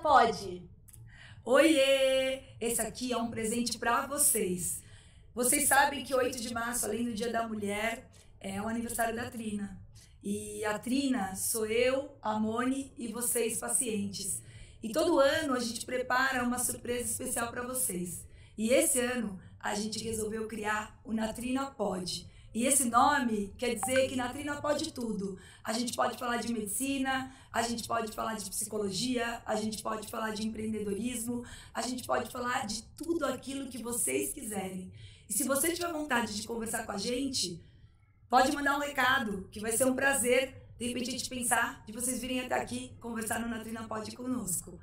Pode. Oiê! Esse aqui é um presente para vocês. Vocês sabem que 8 de março, além do Dia da Mulher, é o aniversário da Trina. E a Trina sou eu, a Mone e vocês, pacientes. E todo ano a gente prepara uma surpresa especial para vocês. E esse ano a gente resolveu criar o Natrina Pode. E esse nome quer dizer que Natrina pode tudo. A gente pode falar de medicina, a gente pode falar de psicologia, a gente pode falar de empreendedorismo, a gente pode falar de tudo aquilo que vocês quiserem. E se você tiver vontade de conversar com a gente, pode mandar um recado, que vai ser um prazer, de repente, a gente pensar de vocês virem até aqui conversar no Natrina Pode conosco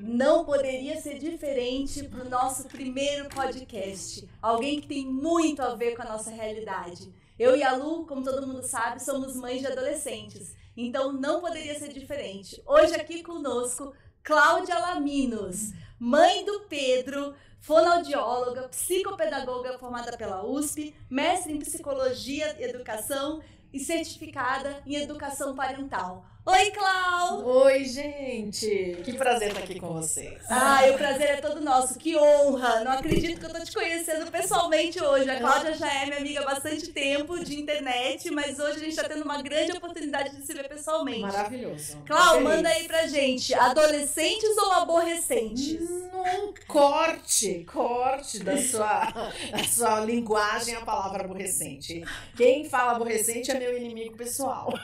não poderia ser diferente para o nosso primeiro podcast. Alguém que tem muito a ver com a nossa realidade. Eu e a Lu, como todo mundo sabe, somos mães de adolescentes. Então não poderia ser diferente. Hoje aqui conosco, Cláudia Laminos, mãe do Pedro, fonoaudióloga, psicopedagoga formada pela USP, mestre em psicologia e educação e certificada em educação parental. Oi, Clau! Oi, gente! Que prazer estar aqui com vocês. Ah, o prazer é todo nosso. Que honra! Não acredito que eu tô te conhecendo pessoalmente hoje. A Cláudia já é minha amiga há bastante tempo de internet, mas hoje a gente está tendo uma grande oportunidade de se ver pessoalmente. Maravilhoso. Clau, manda aí pra gente. Adolescentes ou aborrecentes? Num corte, corte da sua, da sua linguagem a palavra aborrecente. Quem fala aborrecente é meu inimigo pessoal.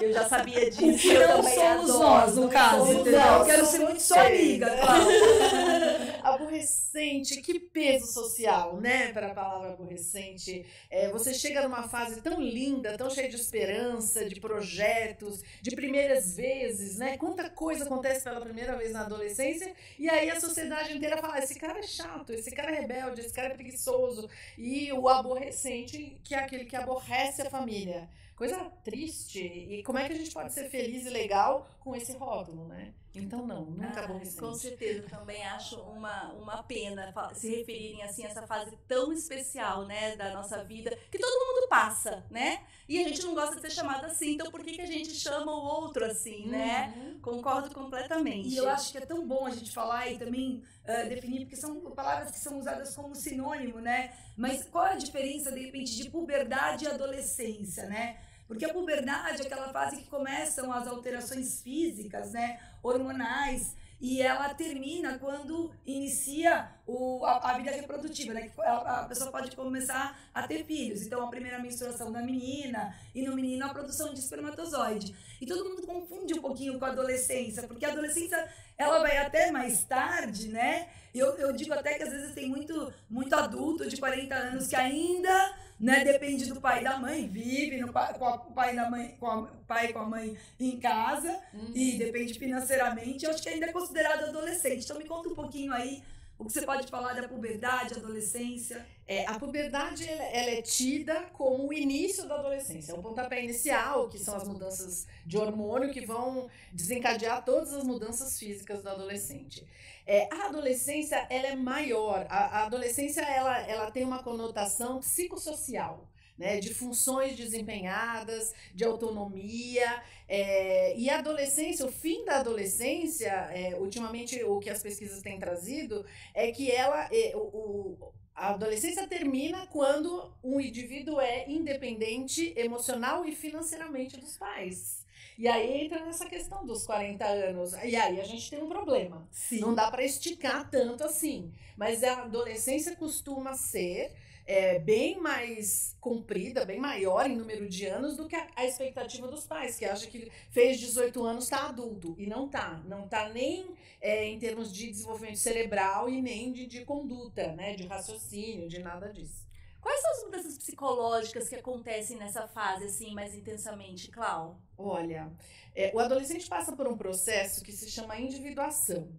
Eu já sabia disso. O não somos adoro. nós, no caso, entendeu? Eu quero ser muito sua amiga, claro. aborrecente, que peso social, né, para a palavra aborrecente. É, você chega numa fase tão linda, tão cheia de esperança, de projetos, de primeiras vezes, né? Quanta coisa acontece pela primeira vez na adolescência e aí a sociedade inteira fala: esse cara é chato, esse cara é rebelde, esse cara é preguiçoso. E o aborrecente, que é aquele que aborrece a família coisa triste. E como é que a gente pode ser feliz e legal com esse rótulo, né? Então, não, nunca ah, aborrecente. Com certeza, também acho uma, uma pena se referirem assim a essa fase tão especial, né, da nossa vida, que todo mundo passa, né? E a gente não gosta de ser chamado assim, então por que, que a gente chama o outro assim, né? Uhum. Concordo completamente. E eu acho que é tão bom a gente falar e também uh, definir, porque são palavras que são usadas como sinônimo, né? Mas qual é a diferença, de repente, de puberdade e adolescência, né? Porque a puberdade é aquela fase que começam as alterações físicas, né, hormonais, e ela termina quando inicia o, a, a, vida reprodutiva, né? A, a, pessoa pode começar a ter filhos. Então, a primeira menstruação da menina e no menino a produção de espermatozoide. E todo mundo confunde um pouquinho com a adolescência, porque a adolescência ela vai até mais tarde, né? Eu, eu digo até que às vezes tem muito, muito adulto de 40 anos que ainda né? Depende do pai e da mãe, vive no, com o pai da mãe, com o pai e com a mãe em casa uhum. e depende financeiramente. Eu acho que ainda é considerado adolescente. Então me conta um pouquinho aí o que você pode falar da puberdade, adolescência? É, a puberdade ela, é tida como o início da adolescência, é o pontapé inicial, que são as mudanças de hormônio que vão desencadear todas as mudanças físicas do adolescente. É, a adolescência ela é maior. A, a, adolescência ela, ela tem uma conotação psicossocial. Né, de funções desempenhadas, de autonomia. É, e a adolescência, o fim da adolescência, é, ultimamente o que as pesquisas têm trazido é que ela, é, o, a adolescência termina quando um indivíduo é independente emocional e financeiramente dos pais. E aí entra nessa questão dos 40 anos. E aí a gente tem um problema. Sim. Não dá para esticar tanto assim. Mas a adolescência costuma ser é, bem mais comprida, bem maior em número de anos do que a, a expectativa dos pais, que acha que fez 18 anos está adulto. E não tá. Não tá nem é, em termos de desenvolvimento cerebral e nem de, de conduta, né? De raciocínio, de nada disso. Quais são as mudanças psicológicas que acontecem nessa fase, assim, mais intensamente, Clau? Olha, é, o adolescente passa por um processo que se chama individuação.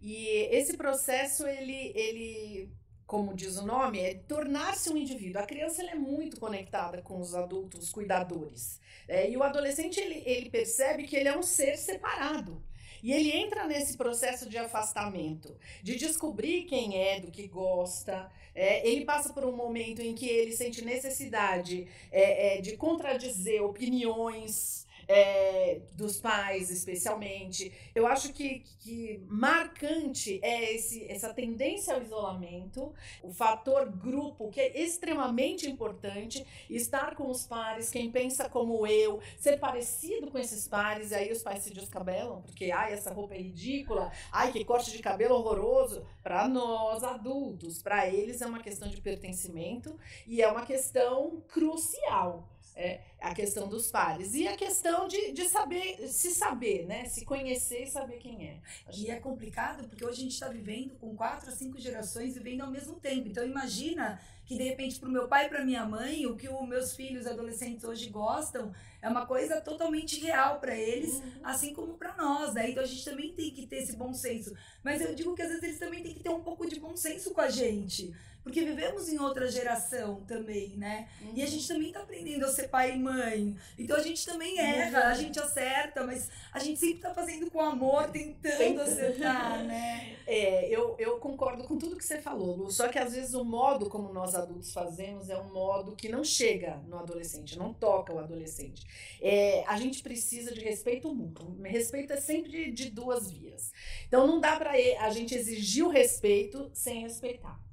E esse processo, ele, ele como diz o nome, é tornar-se um indivíduo. A criança é muito conectada com os adultos cuidadores. É, e o adolescente, ele, ele percebe que ele é um ser separado. E ele entra nesse processo de afastamento, de descobrir quem é, do que gosta. É, ele passa por um momento em que ele sente necessidade é, é, de contradizer opiniões é, dos pais, especialmente. Eu acho que, que marcante é esse, essa tendência ao isolamento, o fator grupo, que é extremamente importante, estar com os pares, quem pensa como eu, ser parecido com esses pares, e aí os pais se descabelam, porque, ai, essa roupa é ridícula, ai, que corte de cabelo horroroso. Para nós, adultos, para eles é uma questão de pertencimento e é uma questão crucial é, a questão dos pares. E a questão de, de saber, se saber, né? Se conhecer e saber quem é. E é complicado porque hoje a gente está vivendo com quatro a cinco gerações vivendo ao mesmo tempo. Então imagina que de repente para o meu pai e para minha mãe, o que os meus filhos adolescentes hoje gostam é uma coisa totalmente real para eles, uhum. assim como para nós, né? Então a gente também tem que ter esse bom senso. Mas eu digo que às vezes eles também têm que ter um pouco de bom senso com a gente. Porque vivemos em outra geração também, né? Uhum. E a gente também tá aprendendo a ser pai e mãe. Então a gente também erra, a gente acerta, mas a gente sempre tá fazendo com amor, tentando acertar, né? É, eu, eu concordo com tudo que você falou, Lu. Só que às vezes o modo como nós adultos fazemos é um modo que não chega no adolescente, não toca o adolescente. É, a gente precisa de respeito mútuo. Respeito é sempre de, de duas vias. Então não dá para a gente exigir o respeito sem respeitar.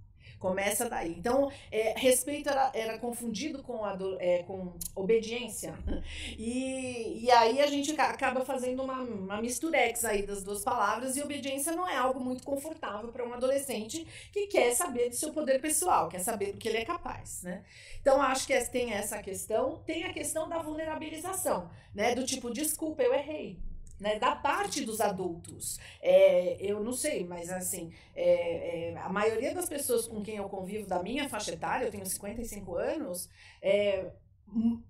Começa daí. Então, é, respeito era, era confundido com, a, é, com obediência. E, e aí a gente acaba fazendo uma, uma misturex aí das duas palavras, e obediência não é algo muito confortável para um adolescente que quer saber do seu poder pessoal, quer saber do que ele é capaz, né? Então, acho que tem essa questão. Tem a questão da vulnerabilização, né? Do tipo, desculpa, eu errei né, da parte dos adultos. É, eu não sei, mas assim, é, é, a maioria das pessoas com quem eu convivo da minha faixa etária, eu tenho 55 anos, é,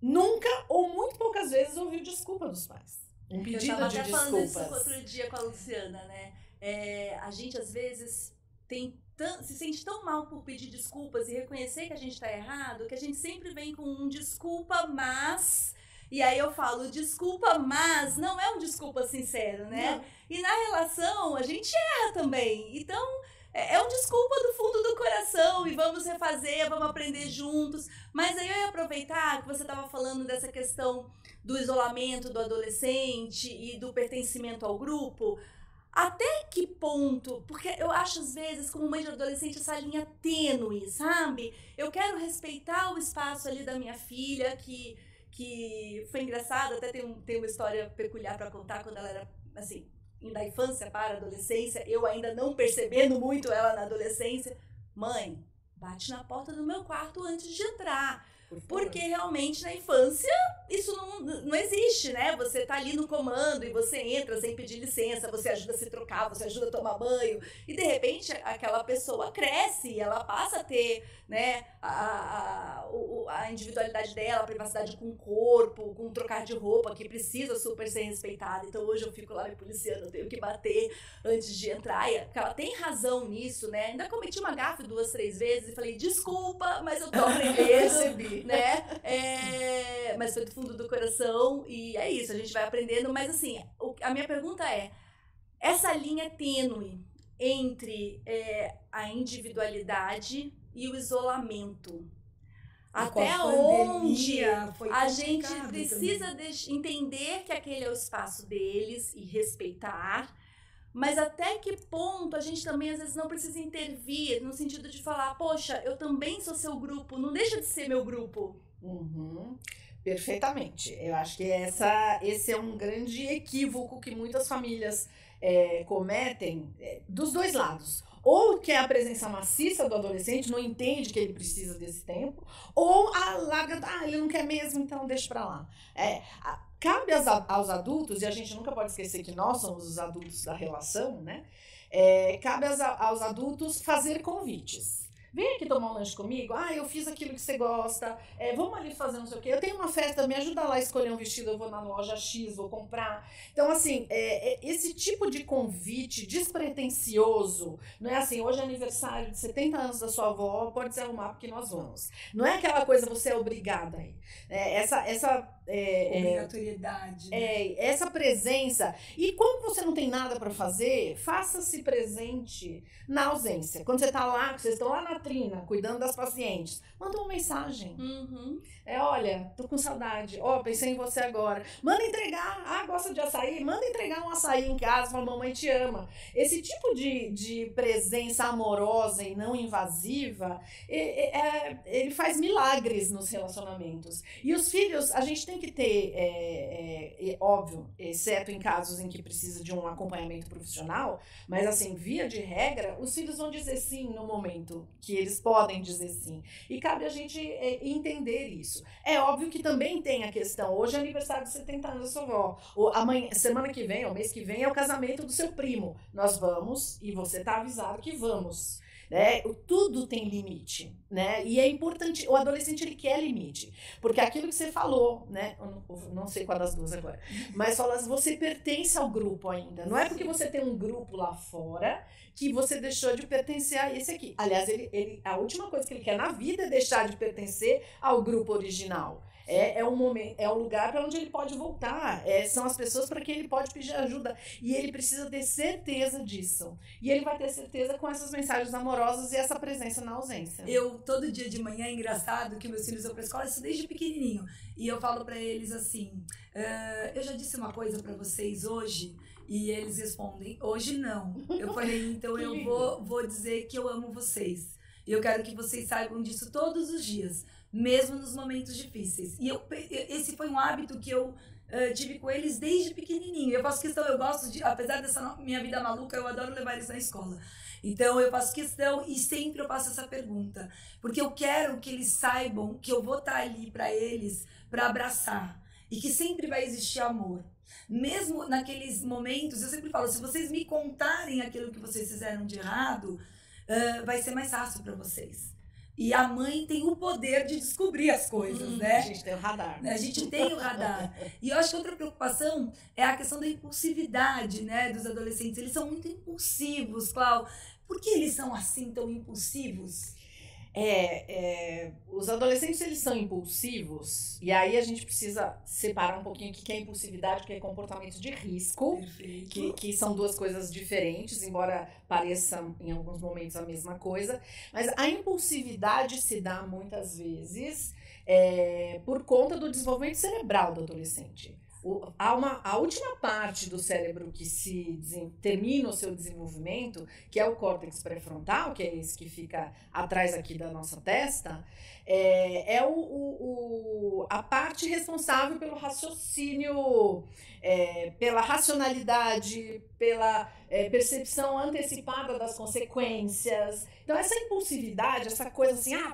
nunca ou muito poucas vezes ouviu desculpa dos pais. Um pedido eu de até desculpas. falando isso outro dia com a Luciana, né? É, a gente às vezes tem se sente tão mal por pedir desculpas e reconhecer que a gente está errado, que a gente sempre vem com um desculpa, mas e aí eu falo, desculpa, mas não é um desculpa sincero, né? Não. E na relação, a gente erra também. Então, é, é um desculpa do fundo do coração e vamos refazer, vamos aprender juntos. Mas aí eu ia aproveitar que você estava falando dessa questão do isolamento do adolescente e do pertencimento ao grupo. Até que ponto? Porque eu acho, às vezes, como mãe de adolescente, essa linha tênue, sabe? Eu quero respeitar o espaço ali da minha filha, que que foi engraçado, até tem, um, tem uma história peculiar para contar quando ela era, assim, da infância para a adolescência, eu ainda não percebendo muito ela na adolescência. Mãe, bate na porta do meu quarto antes de entrar. Por porque realmente na infância isso não, não existe, né? Você tá ali no comando e você entra sem pedir licença, você ajuda a se trocar, você ajuda a tomar banho. E de repente aquela pessoa cresce e ela passa a ter né, a, a, a individualidade dela, a privacidade com o corpo, com o trocar de roupa, que precisa super ser respeitada. Então hoje eu fico lá me policiando, eu tenho que bater antes de entrar. E ela tem razão nisso, né? Ainda cometi uma gafe duas, três vezes e falei, desculpa, mas eu tô aprendendo, né? É, mas foi do fundo do coração e é isso, a gente vai aprendendo. Mas assim, a minha pergunta é, essa linha tênue entre é, a individualidade e o isolamento. Até onde a gente precisa entender que aquele é o espaço deles e respeitar, mas até que ponto a gente também às vezes não precisa intervir no sentido de falar, poxa, eu também sou seu grupo, não deixa de ser meu grupo. Uhum. Perfeitamente. Eu acho que essa, esse é um grande equívoco que muitas famílias é, cometem é, dos dois lados ou quer a presença maciça do adolescente, não entende que ele precisa desse tempo, ou a larga, ah, ele não quer mesmo, então deixa pra lá. É, a, cabe aos, aos adultos, e a gente nunca pode esquecer que nós somos os adultos da relação, né? É, cabe aos, aos adultos fazer convites vem aqui tomar um lanche comigo. Ah, eu fiz aquilo que você gosta. É, vamos ali fazer não sei o quê. Eu tenho uma festa, me ajuda lá a escolher um vestido, eu vou na loja X, vou comprar. Então, assim, é, é, esse tipo de convite despretensioso, não é assim, hoje é aniversário de 70 anos da sua avó, pode se arrumar porque nós vamos. Não é aquela coisa você é obrigada aí. É, essa, essa é, é, Obrigatoriedade. Né? É, essa presença. E quando você não tem nada para fazer, faça-se presente na ausência. Quando você está lá, vocês estão lá na Katrina, cuidando das pacientes. Manda uma mensagem. Uhum. É, olha, tô com saudade. Ó, pensei em você agora. Manda entregar. Ah, gosta de açaí? Manda entregar um açaí em casa, fala, mamãe te ama. Esse tipo de, de presença amorosa e não invasiva, é, é, ele faz milagres nos relacionamentos. E os filhos, a gente tem que ter, é, é, óbvio, exceto em casos em que precisa de um acompanhamento profissional, mas assim, via de regra, os filhos vão dizer sim no momento que eles podem dizer sim. E cabe a gente é, entender isso isso. É óbvio que também tem a questão. Hoje é aniversário de 70 anos da sua avó. Ou amanhã, semana que vem, ou mês que vem, é o casamento do seu primo. Nós vamos e você está avisado que vamos. Né? Tudo tem limite, né? E é importante, o adolescente ele quer limite, porque aquilo que você falou, né? Eu não, eu não sei qual das duas agora, mas fala, você pertence ao grupo ainda. Não é porque você tem um grupo lá fora que você deixou de pertencer a esse aqui. Aliás, ele, ele, a última coisa que ele quer na vida é deixar de pertencer ao grupo original. É, é um momento, é um lugar para onde ele pode voltar. É, são as pessoas para quem ele pode pedir ajuda. E ele precisa ter certeza disso. E ele vai ter certeza com essas mensagens amorosas e essa presença na ausência. Eu, todo dia de manhã, é engraçado que meus filhos vão para escola, isso desde pequenininho. E eu falo para eles assim: uh, eu já disse uma coisa para vocês hoje. E eles respondem: hoje não. Eu falei: então eu vou, vou dizer que eu amo vocês. E eu quero que vocês saibam disso todos os dias mesmo nos momentos difíceis. E eu, esse foi um hábito que eu uh, tive com eles desde pequenininho. Eu faço questão, eu gosto de, apesar dessa minha vida maluca, eu adoro levar eles na escola. Então eu faço questão e sempre eu faço essa pergunta, porque eu quero que eles saibam que eu vou estar ali para eles para abraçar e que sempre vai existir amor. Mesmo naqueles momentos, eu sempre falo, se vocês me contarem aquilo que vocês fizeram de errado, uh, vai ser mais fácil para vocês. E a mãe tem o poder de descobrir as coisas, hum, né? A gente tem o radar. Né? A gente tem o radar. E eu acho que outra preocupação é a questão da impulsividade, né, dos adolescentes. Eles são muito impulsivos, Clau. Por que eles são assim tão impulsivos? É, é, os adolescentes eles são impulsivos e aí a gente precisa separar um pouquinho o que é impulsividade, o que é comportamento de risco, que, que são duas coisas diferentes, embora pareçam em alguns momentos a mesma coisa. Mas a impulsividade se dá muitas vezes é, por conta do desenvolvimento cerebral do adolescente. O, há uma, a última parte do cérebro que se termina o seu desenvolvimento, que é o córtex pré-frontal, que é esse que fica atrás aqui da nossa testa, é, é o, o, o a parte responsável pelo raciocínio, é, pela racionalidade, pela é, percepção antecipada das consequências. Então, essa impulsividade, essa coisa assim, ah,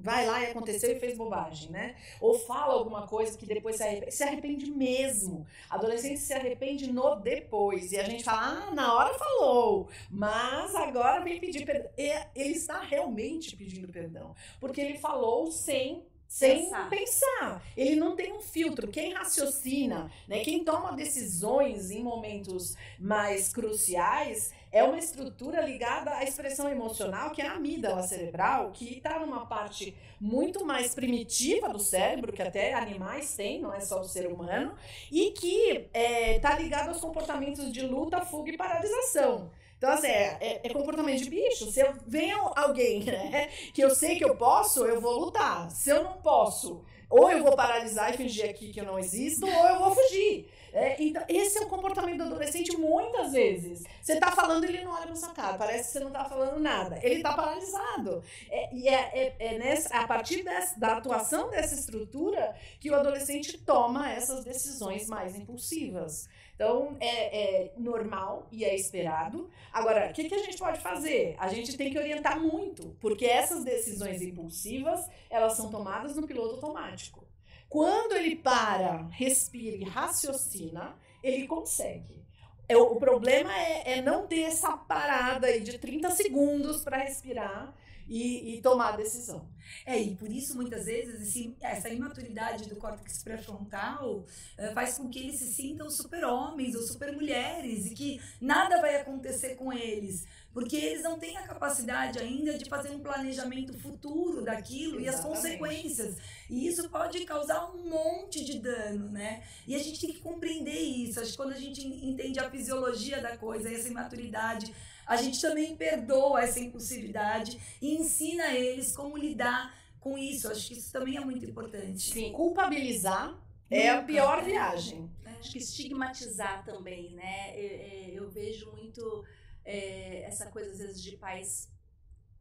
vai lá e aconteceu e fez bobagem, né? Ou fala alguma coisa que depois se arrepende, se arrepende mesmo. Adolescente se arrepende no depois. E a gente fala, ah, na hora falou, mas agora vem pedir perdão. Ele está realmente pedindo perdão, porque ele falou sem sem pensar. pensar. Ele não tem um filtro. Quem raciocina, né, quem toma decisões em momentos mais cruciais, é uma estrutura ligada à expressão emocional, que é a amígdala cerebral, que está numa parte muito mais primitiva do cérebro, que até animais têm, não é só o ser humano, e que está é, tá ligado aos comportamentos de luta, fuga e paralisação. Então, assim, é, é, comportamento de bicho. Se eu venho alguém, né, que eu sei que eu posso, eu vou lutar. Se eu não posso, ou eu vou paralisar e fingir aqui que eu não existo, ou eu vou fugir. É, então, esse é o comportamento do adolescente muitas vezes. Você tá falando, ele não olha pra sua cara, parece que você não tá falando nada. Ele tá paralisado. É, e é, é, é nessa, a partir dessa, da atuação dessa estrutura que o adolescente toma essas decisões mais impulsivas. Então, é, é normal e é esperado. Agora, o que, que a gente pode fazer? A gente tem que orientar muito, porque essas decisões impulsivas, elas são tomadas no piloto automático. Quando ele para, respira e raciocina, ele consegue. É, o problema é, é não ter essa parada aí de 30 segundos para respirar e, e, tomar a decisão. É, e por isso, muitas vezes, esse, essa imaturidade do córtex pré-frontal uh, faz com que eles se sintam super-homens ou super-mulheres e que nada vai acontecer com eles, porque eles não têm a capacidade ainda de fazer um planejamento futuro daquilo Exatamente. e as consequências. E isso pode causar um monte de dano, né? E a gente tem que compreender isso. Acho que quando a gente entende a fisiologia da coisa, essa imaturidade, a gente também perdoa essa impulsividade e ensina eles como lidar com isso. Acho que isso também é muito importante. Sim, culpabilizar é a pior viagem. Acho que estigmatizar também, né? Eu, é, eu vejo muito é, essa coisa, às vezes, de pais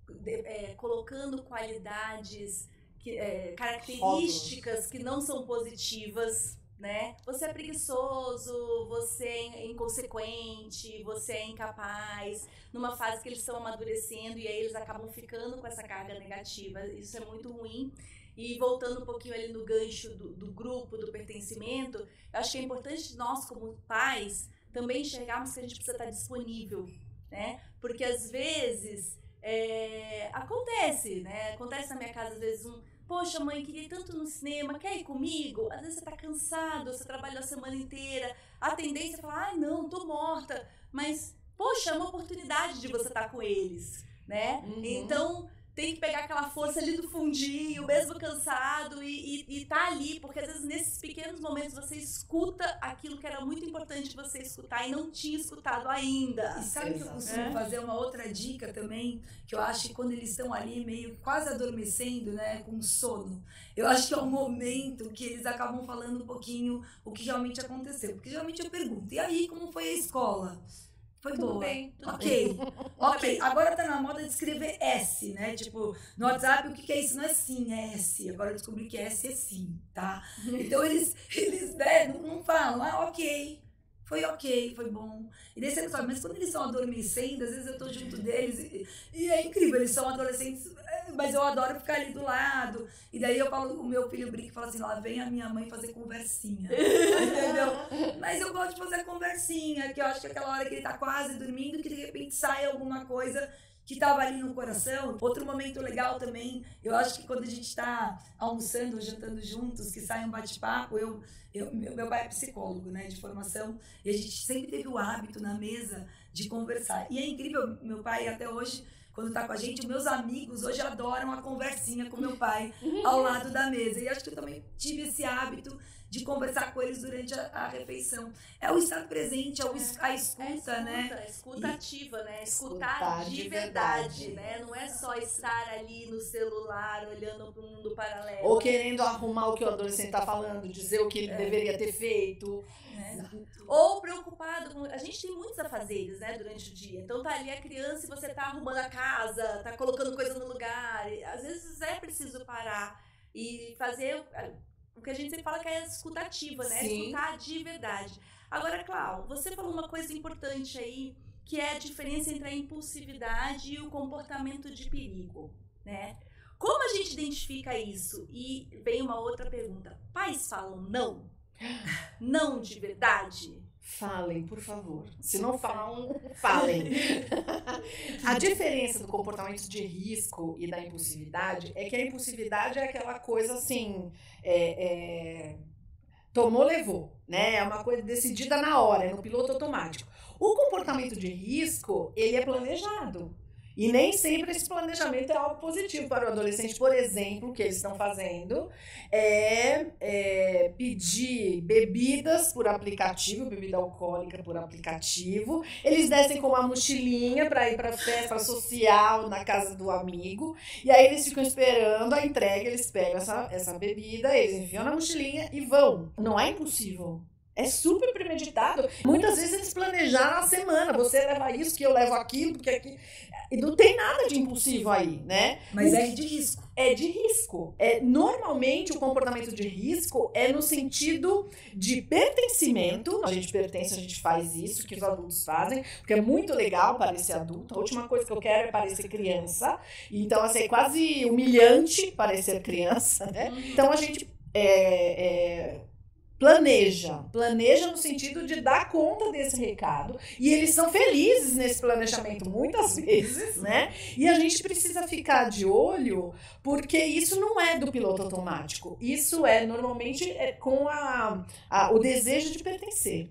de, é, colocando qualidades, que, é, características que não são positivas né? Você é preguiçoso, você é inconsequente, você é incapaz, numa fase que eles estão amadurecendo e aí eles acabam ficando com essa carga negativa. Isso é muito ruim. E voltando um pouquinho ali no gancho do, do grupo, do pertencimento, eu acho que é importante nós, como pais, também enxergarmos que a gente precisa estar disponível, né? Porque às vezes é, acontece, né? Acontece na minha casa, às vezes, um Poxa, mãe, queria ir tanto no cinema, quer ir comigo? Às vezes você tá cansado, você trabalhou a semana inteira. A tendência é falar, ai não, tô morta. Mas, poxa, é uma oportunidade de você estar tá com eles, né? Uhum. Então, tem que pegar aquela força ali do fundinho, mesmo cansado, e, e, e tá ali, porque às vezes nesses pequenos momentos você escuta aquilo que era muito importante você escutar e não tinha escutado ainda. E sabe que eu costumo é? fazer uma outra dica também, que eu acho que quando eles estão ali meio quase adormecendo, né, com sono, eu acho que é o momento que eles acabam falando um pouquinho o que realmente aconteceu. Porque geralmente eu pergunto, e aí, como foi a escola? Foi tudo boa. bem. Tudo ok. Bem. ok. Agora tá na moda de escrever S, né? Tipo, no WhatsApp, o que, que é isso? Não é sim, é S. Agora eu descobri que S é sim, tá? Então eles, eles né, não falam, ah, ok foi ok, foi bom. E daí você sabe, mas quando eles estão adormecendo, às vezes eu tô junto deles e, e, é incrível, eles são adolescentes, mas eu adoro ficar ali do lado. E daí eu falo, o meu filho brinca e fala assim, lá vem a minha mãe fazer conversinha. Entendeu? Mas eu gosto de fazer conversinha, que eu acho que é aquela hora que ele tá quase dormindo, que de repente sai alguma coisa que estava ali no coração. Outro momento legal também, eu acho que quando a gente está almoçando ou jantando juntos, que sai um bate-papo, eu, eu, meu, meu pai é psicólogo, né, de formação, e a gente sempre teve o hábito na mesa de conversar. E é incrível, meu pai até hoje quando está com a gente, meus amigos hoje adoram a conversinha com meu pai ao lado da mesa. E acho que eu também tive esse hábito de conversar com eles durante a, a refeição. É o estar presente, é o, a escuta, é escuta né? Escuta ativa, né? Escutar, escutar de, de verdade, verdade, né? Não é só estar ali no celular olhando para o mundo paralelo. Ou querendo arrumar o que o adolescente está falando, dizer o que ele é. deveria ter feito. É. Ou preocupado com. A gente tem muitos afazeres, né, durante o dia. Então tá ali a criança e você tá arrumando a casa, tá colocando coisa no lugar. Às vezes é preciso parar e fazer o que a gente sempre fala que é escutativa, né? Sim. Escutar de verdade. Agora, Clau, você falou uma coisa importante aí, que é a diferença entre a impulsividade e o comportamento de perigo, né? Como a gente identifica isso? E vem uma outra pergunta. Pais falam não? Não de verdade? Falem, por favor. Se não falam, falem. a diferença do comportamento de risco e da impulsividade é que a impulsividade é aquela coisa assim. É, é, tomou, levou, né? É uma coisa decidida na hora, é no piloto automático. O comportamento de risco, ele é planejado. E nem sempre esse planejamento é algo positivo para o adolescente. Por exemplo, o que eles estão fazendo é, é pedir bebidas por aplicativo, bebida alcoólica por aplicativo. Eles descem com uma mochilinha para ir para festa social na casa do amigo. E aí eles ficam esperando a entrega, eles pegam essa, essa bebida, eles enfiam na mochilinha e vão. Não é impossível. É super premeditado. Muitas vezes eles planejaram a semana. Você leva isso, que eu levo aquilo, porque aqui. E não tem nada de impulsivo aí, né? Mas é de risco. É de risco. É, normalmente o comportamento de risco é no sentido de pertencimento. A gente pertence, a gente faz isso, que os adultos fazem, porque é muito legal parecer adulto. A última coisa que eu quero é parecer criança. Então, assim, é quase humilhante parecer criança, né? Uhum. Então a gente. É, é, planeja. Planeja no sentido de dar conta desse recado. E eles são felizes nesse planejamento muitas vezes, né? E a gente precisa ficar de olho, porque isso não é do piloto automático. Isso é normalmente é com a, a o desejo de pertencer.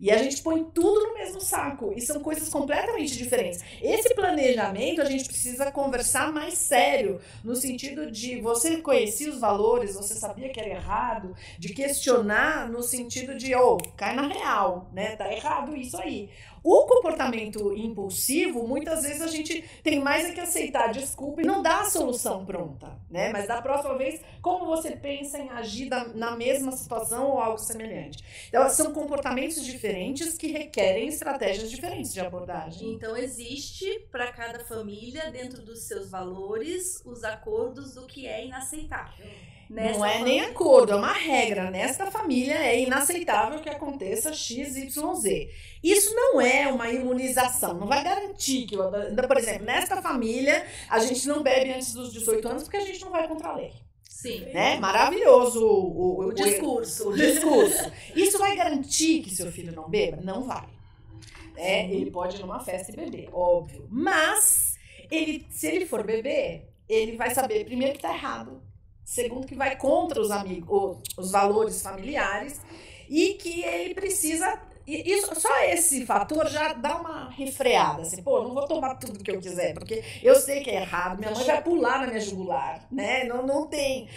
E a gente põe tudo no mesmo saco. E são coisas completamente diferentes. Esse planejamento a gente precisa conversar mais sério, no sentido de você conhecer os valores, você sabia que era errado, de questionar no sentido de, oh, cai na real, né? Tá errado isso aí. O comportamento impulsivo, muitas vezes a gente tem mais é que aceitar desculpa e não dá a solução pronta, né? Mas da próxima vez, como você pensa em agir da, na mesma situação ou algo semelhante? Então, são comportamentos diferentes que requerem estratégias diferentes de abordagem. Então, existe para cada família, dentro dos seus valores, os acordos do que é inaceitável. Não é família... nem acordo, é uma regra. Nesta família é inaceitável que aconteça X, Y, Z. Isso não é uma imunização, não vai garantir que, por exemplo, nesta família a gente não bebe antes dos 18 anos porque a gente não vai contra a lei. Sim. Né? Maravilhoso o, o, o, o discurso. O, discurso. Isso vai garantir que seu filho não beba? Não vai. É, ele pode ir numa festa e beber, óbvio. Mas ele, se ele for beber, ele vai saber primeiro que está errado segundo que vai contra os amigos, os valores familiares e que ele precisa isso, só esse fator já dá uma refreada, assim, pô, não vou tomar tudo que eu quiser, porque eu sei que é errado, minha mãe vai pular na minha jugular, né? Não, não tem.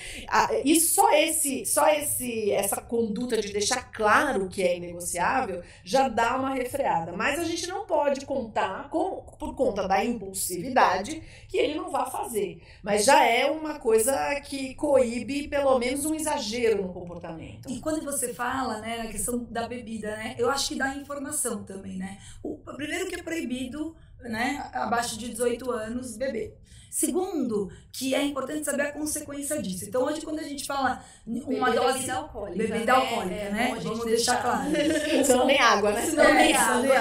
Isso só esse, só esse, essa conduta de deixar claro que é inegociável já dá uma refreada. Mas a gente não pode contar com, por conta da impulsividade que ele não vai fazer. Mas já é uma coisa que coíbe pelo menos um exagero no comportamento. E quando você fala, né, na questão da bebida, né? Eu acho acho que dá informação também, né? O, primeiro que é proibido, né, abaixo de 18 anos, beber. Segundo, que é importante saber a consequência disso. Então, hoje, quando a gente fala uma bebida dose. Bebida alcoólica. Bebida né? alcoólica, é, né? Vamos deixar claro. Senão nem água, né? Senão nem água.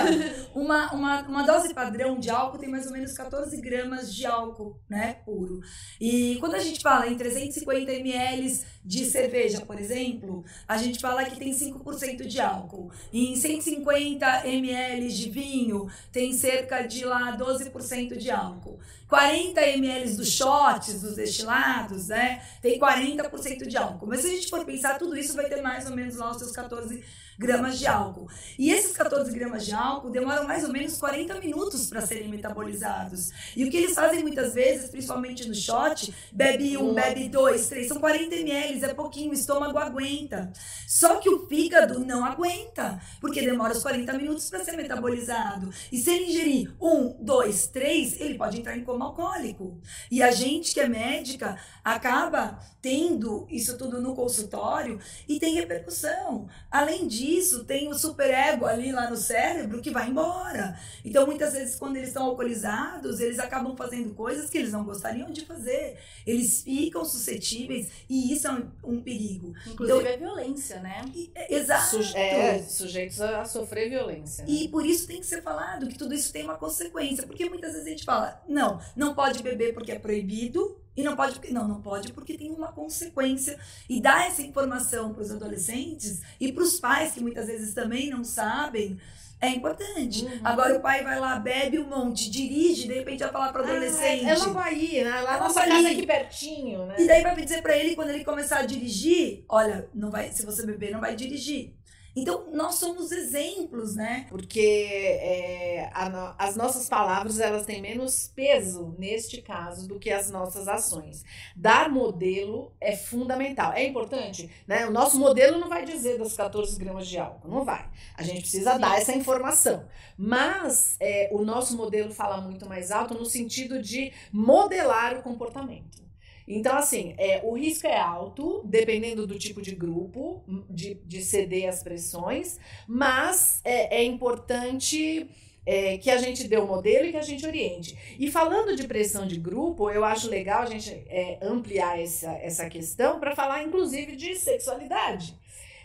Uma, uma, uma dose padrão de álcool tem mais ou menos 14 gramas de álcool, né? Puro. E quando a gente fala em 350 ml de cerveja, por exemplo, a gente fala que tem 5% de álcool. E em 150 ml de vinho, tem cerca de lá 12% de álcool. 40 ml dos shots, dos destilados, né? Tem 40% de álcool. Mas se a gente for pensar, tudo isso vai ter mais ou menos lá os seus 14 gramas de álcool. E esses 14 gramas de álcool demoram mais ou menos 40 minutos para serem metabolizados. E o que eles fazem muitas vezes, principalmente no shot, bebe um, bebe dois, três, são 40 ml, é pouquinho, o estômago aguenta. Só que o fígado não aguenta, porque demora os 40 minutos para ser metabolizado. E se ele ingerir um, dois, três, ele pode entrar em coma alcoólico. E a gente que é médica acaba tendo isso tudo no consultório e tem repercussão. Além disso, tem o superego ali lá no cérebro que vai embora. Então, muitas vezes, quando eles estão alcoolizados, eles acabam fazendo coisas que eles não gostariam de fazer. Eles ficam suscetíveis e isso é um, um perigo. Inclusive então, é violência, né? E, é, exato. Suje é, sujeitos a sofrer violência. Né? E por isso tem que ser falado que tudo isso tem uma consequência. Porque muitas vezes a gente fala, não, não pode beber porque é proibido, e não pode, não, não pode porque tem uma consequência. E dar essa informação para os adolescentes e para os pais, que muitas vezes também não sabem, é importante. Uhum. Agora o pai vai lá, bebe um monte, dirige, de repente vai falar para o ah, adolescente. É, é Lavaí, né? Lá na nossa casa aqui pertinho, né? E daí vai dizer para ele, quando ele começar a dirigir, olha, não vai, se você beber, não vai dirigir. Então, nós somos exemplos, né? Porque é, a, as nossas palavras elas têm menos peso neste caso do que as nossas ações. Dar modelo é fundamental. É importante, né? O nosso modelo não vai dizer das 14 gramas de álcool, não vai. A gente precisa dar essa informação. Mas é, o nosso modelo fala muito mais alto no sentido de modelar o comportamento. Então, assim, é, o risco é alto, dependendo do tipo de grupo, de, de ceder às pressões, mas é, é importante. É, que a gente dê o um modelo e que a gente oriente. E falando de pressão de grupo, eu acho legal a gente é, ampliar essa, essa questão para falar, inclusive, de sexualidade.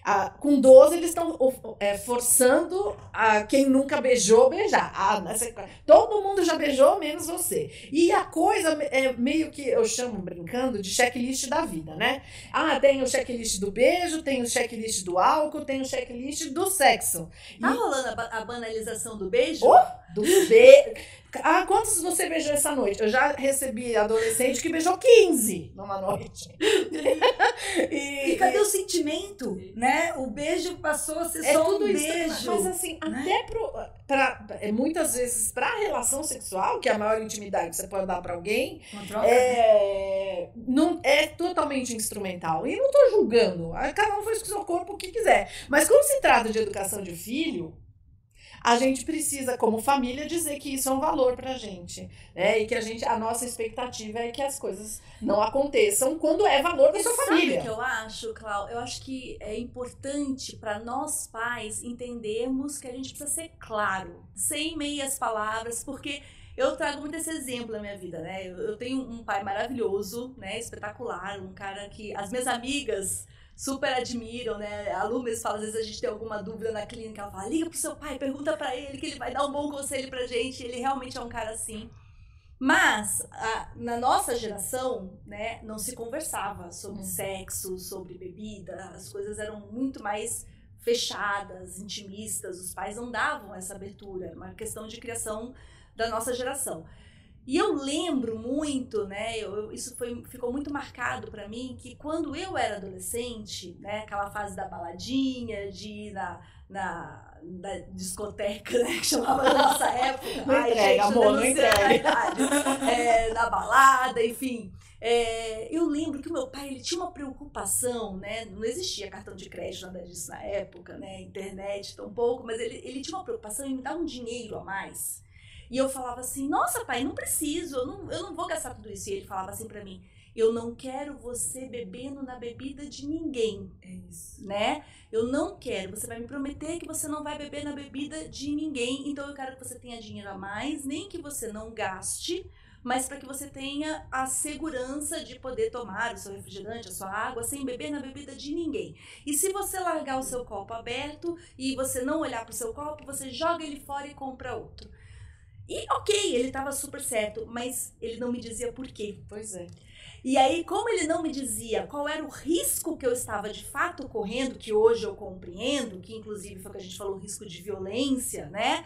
Ah, com 12, eles estão é, forçando a quem nunca beijou beijar. Ah, nessa, todo mundo já beijou, menos você. E a coisa é meio que eu chamo, brincando, de checklist da vida, né? Ah, tem o checklist do beijo, tem o checklist do álcool, tem o checklist do sexo. Tá rolando a, a banalização do beijo? Oh, do beijo. Ah, quantos você beijou essa noite? Eu já recebi adolescente que beijou 15 numa noite. e, e, cadê o sentimento? Né? O beijo passou a ser é só um beijo. Isso, mas assim, né? até pro, pra, é, muitas vezes para relação sexual, que é a maior intimidade que você pode dar para alguém, é, não, é totalmente instrumental. E não tô julgando. Cada um faz com o seu corpo o que quiser. Mas quando se trata de educação de filho, a gente precisa, como família, dizer que isso é um valor pra gente. Né? E que a gente, a nossa expectativa é que as coisas não aconteçam quando é valor da sua Sabe família. o que eu acho, Clau? Eu acho que é importante para nós pais entendermos que a gente precisa ser claro, sem meias palavras, porque eu trago muito esse exemplo na minha vida, né? Eu, eu tenho um pai maravilhoso, né? Espetacular, um cara que as minhas amigas super admiram, né? A Lu mesmo fala, às vezes a gente tem alguma dúvida na clínica, ela fala, liga pro seu pai, pergunta para ele que ele vai dar um bom conselho pra gente. Ele realmente é um cara assim. Mas a- na nossa geração, né, não se conversava sobre Uhum. sexo, sobre bebida, as coisas eram muito mais fechadas, intimistas, os pais não davam essa abertura, uma questão de criação da nossa geração. E eu lembro muito, né, eu, eu- isso foi, ficou muito marcado pra mim, que quando eu era adolescente, né, aquela fase da baladinha, de ir na, na, na discoteca, né, que chamava na nossa época. Não Ai, entrega, gente, amor, não entrega. É, na balada, enfim. É, eu lembro que o meu pai ele tinha uma preocupação, né? Não existia cartão de crédito, nada disso na época, né? Internet tão pouco, mas ele, ele tinha uma preocupação em me dar um dinheiro a mais. E eu falava assim: Nossa, pai, não preciso, eu não, eu não vou gastar tudo isso. E ele falava assim pra mim: Eu não quero você bebendo na bebida de ninguém É isso. né? Eu não quero. Você vai me prometer que você não vai beber na bebida de ninguém. Então eu quero que você tenha dinheiro a mais, nem que você não gaste, mas para que você tenha a segurança de poder tomar o seu refrigerante, a sua água, sem beber na bebida de ninguém. E se você largar o seu copo aberto e você não olhar para o seu copo, você joga ele fora e compra outro. E ok, ele estava super certo, mas ele não me dizia por quê. Pois é. E aí, como ele não me dizia qual era o risco que eu estava de fato correndo, que hoje eu compreendo, que inclusive foi o que a gente falou, risco de violência, né?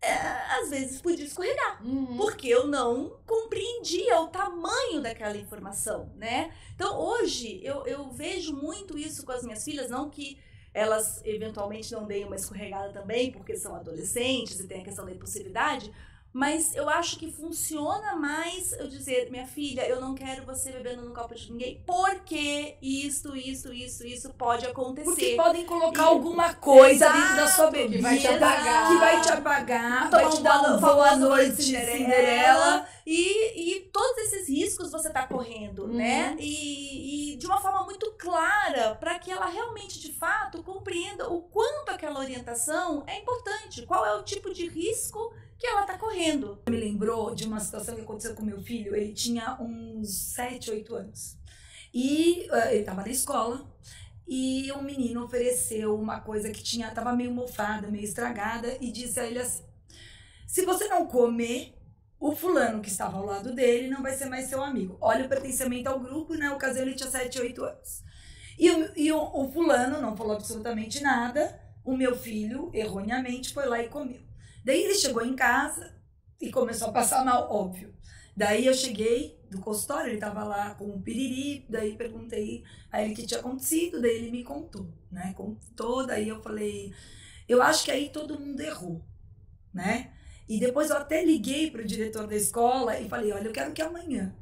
É, às vezes podia escorregar, Uhum. porque eu não compreendia o tamanho daquela informação, né? Então hoje eu, eu vejo muito isso com as minhas filhas, não que elas eventualmente não deem uma escorregada também, porque são adolescentes e tem a questão da impulsividade, mas eu acho que funciona mais eu dizer, minha filha, eu não quero você bebendo no copo de ninguém, porque isto, isso, isso, isso pode acontecer. Porque podem colocar E- alguma coisa Exato, dentro da sua que bebida vai te apagar. que vai te apagar, vai te dar uma boa noite noite Cinderela. Cinderela. E, e todos esses riscos você está correndo, Uhum. né? E, e de uma forma muito clara, para que ela realmente, de fato, compreenda o quanto aquela orientação é importante, qual é o tipo de risco que ela está correndo. me lembrou de uma situação que aconteceu com meu filho. Ele tinha uns 7, 8 anos. E eh, ele estava na escola e um menino ofereceu uma coisa que tinha tava meio mofada, meio estragada e disse a ele assim: "Se você não comer, o fulano que estava ao lado dele não vai ser mais seu amigo". Olha o pertencimento ao grupo, na ocasião ele tinha 7, 8 anos. E, o, e o, o fulano não falou absolutamente nada. O meu filho, erroneamente, foi lá e comeu. Daí ele chegou em casa e começou a passar mal, óbvio. Daí eu cheguei do consultório, ele tava lá com o piriri, daí perguntei a ele o que tinha acontecido, daí ele me contou, né? Contou, daí eu falei, eu acho que aí todo mundo errou, né? E depois eu até liguei pro diretor da escola e falei, olha, eu quero que amanhã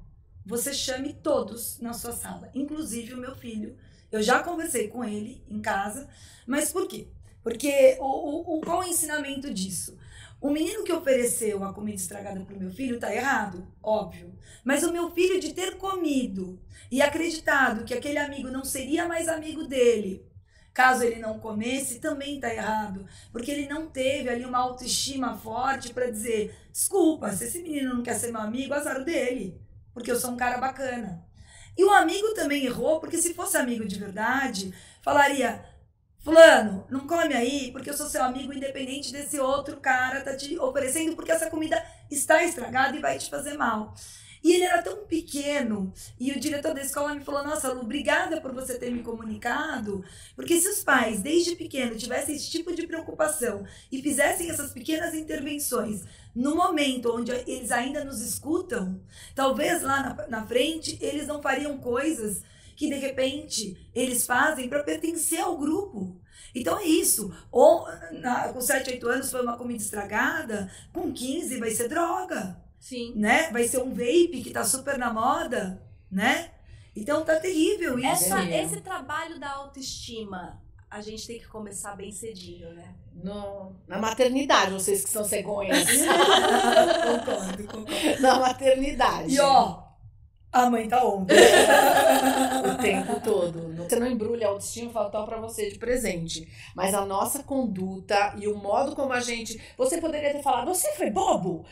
você chame todos na sua sala, inclusive o meu filho. Eu já conversei com ele em casa, mas por quê? Porque o, o, o- qual é o ensinamento disso? O menino que ofereceu a comida estragada pro meu filho tá errado, óbvio. Mas o meu filho de ter comido e acreditado que aquele amigo não seria mais amigo dele, caso ele não comesse, também tá errado, porque ele não teve ali uma autoestima forte para dizer: "Desculpa, se esse menino não quer ser meu amigo, azar dele, porque eu sou um cara bacana". E o amigo também errou, porque se fosse amigo de verdade, falaria: Fulano, não come aí, porque eu sou seu amigo, independente desse outro cara tá te oferecendo, porque essa comida está estragada e vai te fazer mal. E ele era tão pequeno, e o diretor da escola me falou: Nossa, Lu, obrigada por você ter me comunicado, porque se os pais, desde pequeno, tivessem esse tipo de preocupação e fizessem essas pequenas intervenções no momento onde eles ainda nos escutam, talvez lá na, na frente eles não fariam coisas que de repente eles fazem para pertencer ao grupo. Então é isso. Ou na, com 7, 8 anos foi uma comida estragada, com 15 vai ser droga, Sim. né? Vai ser um vape que tá super na moda, né? Então tá terrível isso. Essa, É. esse trabalho da autoestima, a gente tem que começar bem cedinho, né? no, na maternidade, vocês que são cegonhas. concordo, concordo. na maternidade. E ó, a mãe tá onde? o tempo todo. Você não embrulha o destino fatal para você de presente. Mas a nossa conduta e o modo como a gente. Você poderia ter falado, você foi bobo?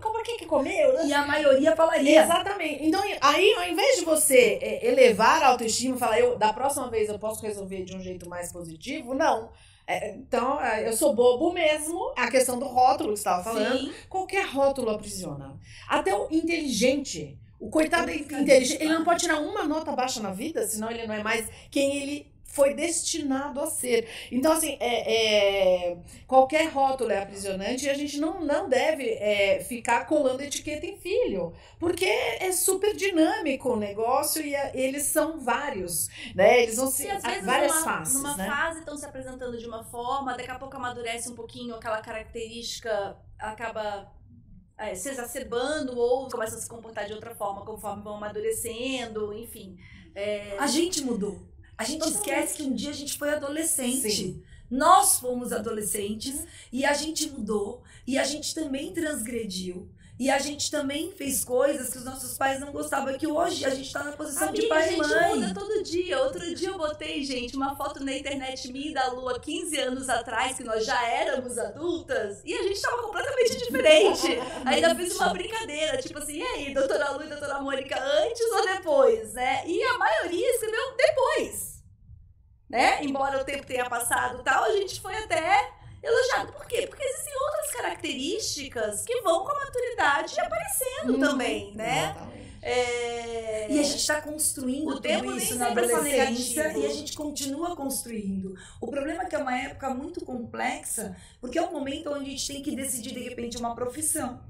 Por que, que comeu? E a maioria falaria. Exatamente. Então, aí, ao invés de você é, elevar a autoestima e falar, eu, da próxima vez eu posso resolver de um jeito mais positivo, não. É, então, é, eu sou bobo mesmo. A questão do rótulo que você estava falando. Sim. Qualquer rótulo aprisiona. Até o inteligente o coitado inteligente, ele não pode tirar uma nota baixa na vida, senão ele não é mais quem ele foi destinado a ser. Então, assim, é, é, qualquer rótulo é aprisionante e a gente não, não deve é, ficar colando etiqueta em filho, porque é super dinâmico o negócio e a, eles são vários, né? Eles vão se às vezes várias numa, fases. Numa né? fase estão se apresentando de uma forma, daqui a pouco amadurece um pouquinho aquela característica, acaba é, se exacerbando ou começam a se comportar de outra forma conforme vão amadurecendo, enfim. É... A gente mudou. A gente esquece que um dia a gente foi adolescente. Sim. Nós fomos adolescentes e a gente mudou e a gente também transgrediu. E a gente também fez coisas que os nossos pais não gostavam. Que hoje a gente está na posição Amiga, de pai e mãe. A gente muda todo dia. Outro dia eu botei, gente, uma foto na internet minha e da Lua 15 anos atrás, que nós já éramos adultas, e a gente estava completamente diferente. Ainda fiz uma brincadeira, tipo assim, e aí, doutora Lu e doutora Mônica, antes ou depois, né? E a maioria escreveu depois. Né? Embora o tempo tenha passado e tal, a gente foi até elogiado. Por quê? Porque existem outras características que vão com a maturidade aparecendo hum, também, né? É... E a gente está construindo o tudo isso na adolescência e a gente continua construindo. O problema é que é uma época muito complexa, porque é um momento onde a gente tem que decidir de repente uma profissão.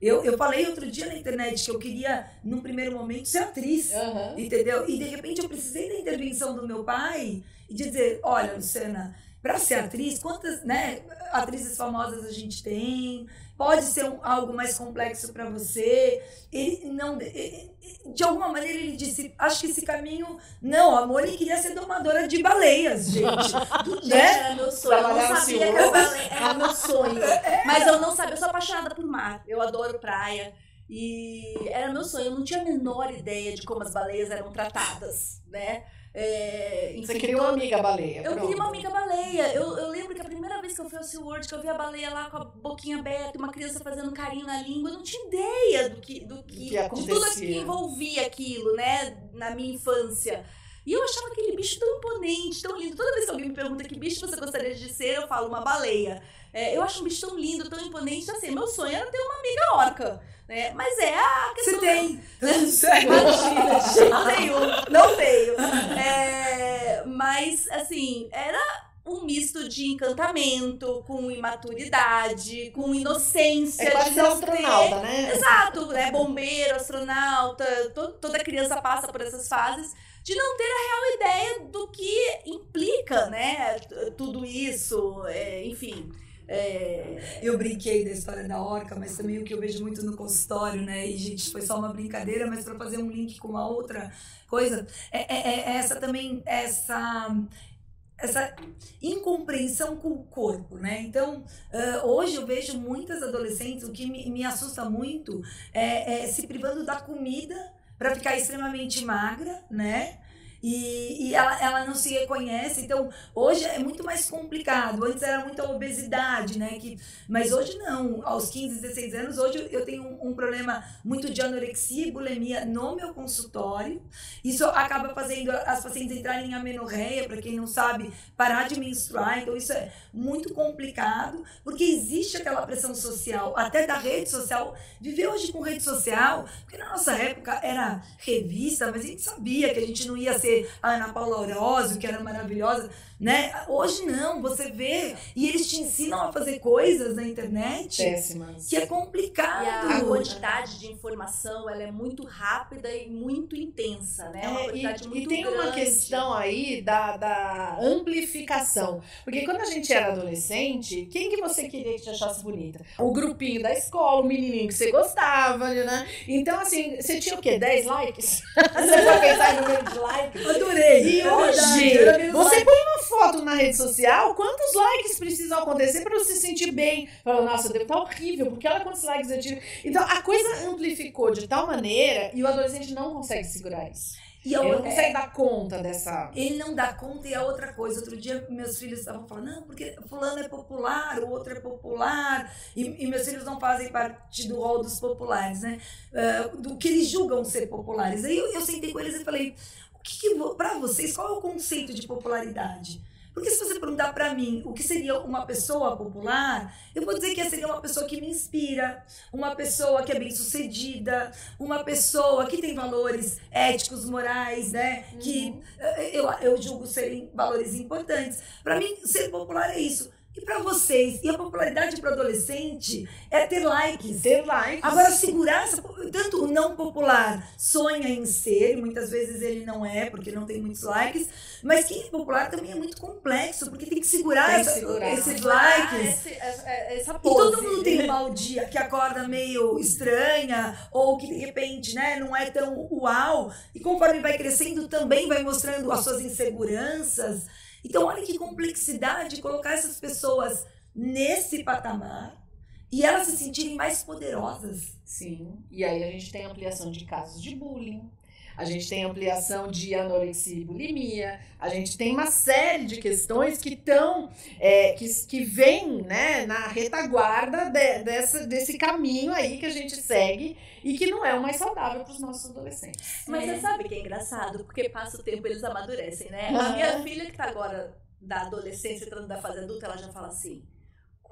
Eu, eu falei outro dia na internet que eu queria, num primeiro momento, ser atriz, uhum. entendeu? E de repente eu precisei da intervenção do meu pai e dizer: olha, Luciana, para ser atriz, quantas né, atrizes famosas a gente tem? Pode ser um, algo mais complexo para você. Ele não, ele, de alguma maneira ele disse, acho que esse caminho, não, a Moni queria ser domadora de baleias, gente. Do, né? Era meu sonho. Eu não sabia que baleia era meu sonho. É. Mas eu não sabia, eu sou apaixonada por mar. Eu adoro praia. E era meu sonho, eu não tinha a menor ideia de como as baleias eram tratadas, né? É, enfim, Você queria uma amiga baleia. Eu queria uma amiga baleia. Eu, eu lembro que a primeira vez que eu fui ao SeaWorld, que eu vi a baleia lá com a boquinha aberta, uma criança fazendo carinho na língua, eu não tinha ideia do que, do que, que de tudo que envolvia aquilo, né, na minha infância. E eu achava aquele bicho tão imponente, tão lindo. Toda vez que alguém me pergunta que bicho você gostaria de ser, eu falo uma baleia. É, eu acho um bicho tão lindo, tão imponente. Assim, meu sonho era ter uma amiga orca. Né? Mas é a questão. Você tem! Imagina, gente, não tenho, não tenho. É, mas, assim, era um misto de encantamento com imaturidade, com inocência. É quase astronauta, ter... né? Exato, né? Bombeiro, astronauta, to toda criança passa por essas fases de não ter a real ideia do que implica, né? Tudo isso, é, enfim. É... Eu brinquei da história da orca, mas também o que eu vejo muito no consultório, né? E, gente, foi só uma brincadeira, mas para fazer um link com uma outra coisa, é, é, é essa também, essa essa incompreensão com o corpo, né? Então, uh, hoje eu vejo muitas adolescentes, o que me, me assusta muito é, é se privando da comida para ficar extremamente magra, né? E, e ela, ela não se reconhece. Então, hoje é muito mais complicado. Antes era muita obesidade, né? Que, mas hoje não. Aos 15, 16 anos, hoje eu tenho um, um problema muito de anorexia e bulimia no meu consultório. Isso acaba fazendo as pacientes entrarem em amenorreia, para quem não sabe, parar de menstruar. Então, isso é muito complicado, porque existe aquela pressão social, até da rede social. Viver hoje com rede social, porque na nossa época era revista, mas a gente sabia que a gente não ia ser a Ana Paula Orozio, que era maravilhosa, né? Hoje não, você vê e eles te ensinam a fazer coisas na internet Péssimas. que é complicado. E a, quantidade de informação, ela é muito rápida e muito intensa, né? É uma quantidade e, muito e tem grande. uma questão aí da, da amplificação. Porque quando a gente era adolescente, quem que você queria que te achasse bonita? O grupinho da escola, o menininho que você gostava, né? Então, assim, você tinha o quê? 10 likes? você vai pensar em número de likes? Adorei! E hoje, você põe uma foto na rede social, quantos likes precisam acontecer para você se sentir bem? Fala, nossa, deve estar horrível, porque olha quantos likes eu tive. Então, a coisa amplificou de tal maneira e o adolescente não consegue segurar isso. E Ele eu, não consegue dar conta dessa. Ele não dá conta e a outra coisa. Outro dia meus filhos estavam falando, não, porque fulano é popular, o outro é popular, e, e meus filhos não fazem parte do rol dos populares, né? Uh, do que eles julgam ser populares. Aí eu, eu sentei com eles e falei, que, que para vocês, qual é o conceito de popularidade? Porque se você perguntar para mim o que seria uma pessoa popular, eu vou dizer que seria uma pessoa que me inspira, uma pessoa que é bem sucedida, uma pessoa que tem valores éticos, morais, né? Uhum. Que eu, eu julgo serem valores importantes. Para mim, ser popular é isso e para vocês? E a popularidade para adolescente é ter likes. Ter likes. Agora, segurar, tanto o não popular sonha em ser, muitas vezes ele não é, porque não tem muitos likes, mas quem é popular também é muito complexo, porque tem que segurar, tem essa, segurar. esses likes. Esse, essa, essa pose. E todo mundo tem um mau dia que acorda meio estranha, ou que de repente né, não é tão uau, e conforme vai crescendo também vai mostrando as suas inseguranças. Então, olha que complexidade colocar essas pessoas nesse patamar e elas se sentirem mais poderosas. Sim, e aí a gente tem ampliação de casos de bullying, a gente tem ampliação de anorexia e bulimia, a gente tem uma série de questões que estão, é, que, que vêm né, na retaguarda de, dessa, desse caminho aí que a gente segue e que não é o mais saudável para os nossos adolescentes. Mas é. você sabe que é engraçado, porque passa o tempo eles amadurecem, né? A minha filha que está agora da adolescência, entrando da fase adulta, ela já fala assim,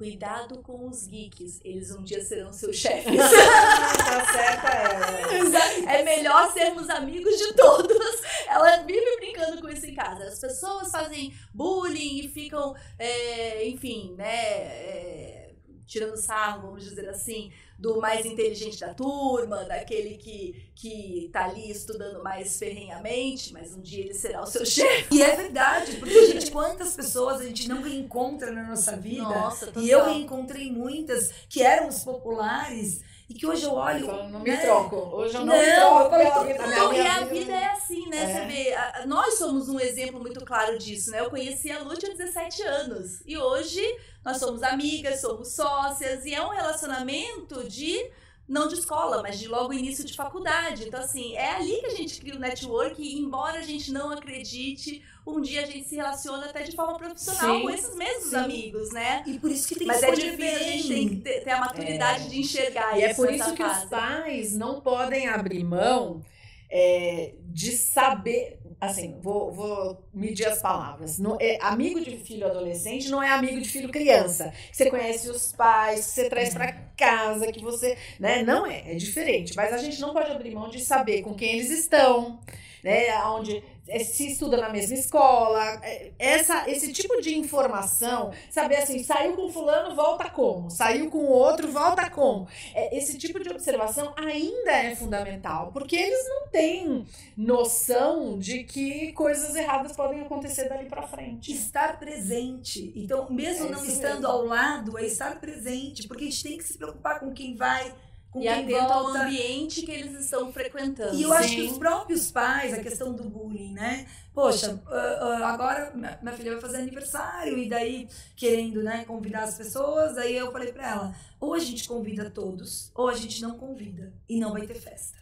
Cuidado com os geeks, eles um dia serão seus chefes. tá certa ela. É melhor sermos amigos de todos. Ela vive brincando com isso em casa. As pessoas fazem bullying e ficam, é, enfim, né, é, tirando sarro, vamos dizer assim, do mais inteligente da turma, daquele que, que tá ali estudando mais ferrenhamente, mas um dia ele será o seu chefe. E é verdade, porque, gente, quantas pessoas a gente não reencontra na nossa vida? Nossa, e eu reencontrei muitas que eram os populares e que hoje eu olho. Eu não me né? troco. Hoje eu não, não me troco. Eu não, e a vida é assim, né? É. Você vê, a, nós somos um exemplo muito claro disso, né? Eu conheci a Lúcia há 17 anos. E hoje nós somos amigas, somos sócias, e é um relacionamento de não de escola, mas de logo início de faculdade. Então, assim, é ali que a gente cria o network, e embora a gente não acredite, um dia a gente se relaciona até de forma profissional sim, com esses mesmos sim. amigos, né? E por isso que tem Mas é difícil, bem. a gente tem que ter, ter a maturidade é. de enxergar e isso. E é por isso que fase. os pais não podem abrir mão é, de saber assim, vou, vou medir as palavras. É, amigo de filho adolescente não é amigo de filho criança. Você conhece os pais, que você traz para casa, que você. Né? Não é, é diferente. Mas a gente não pode abrir mão de saber com quem eles estão, né? Onde se estuda na mesma escola, é, essa, esse tipo de informação, saber assim, saiu com fulano, volta como? Saiu com outro, volta como? É, esse tipo de observação ainda é fundamental, porque eles não têm noção de que coisas erradas podem acontecer dali para frente. Estar presente. Então, mesmo é não estando mesmo. ao lado, é estar presente, porque a gente tem que se preocupar com quem vai com e atento ao ambiente que eles estão frequentando. E eu Sim. acho que os próprios pais, a questão do bullying, né? Poxa, uh, uh, agora minha filha vai fazer aniversário e daí querendo, né, convidar as pessoas, aí eu falei para ela, ou a gente convida todos, ou a gente não convida e não vai ter festa.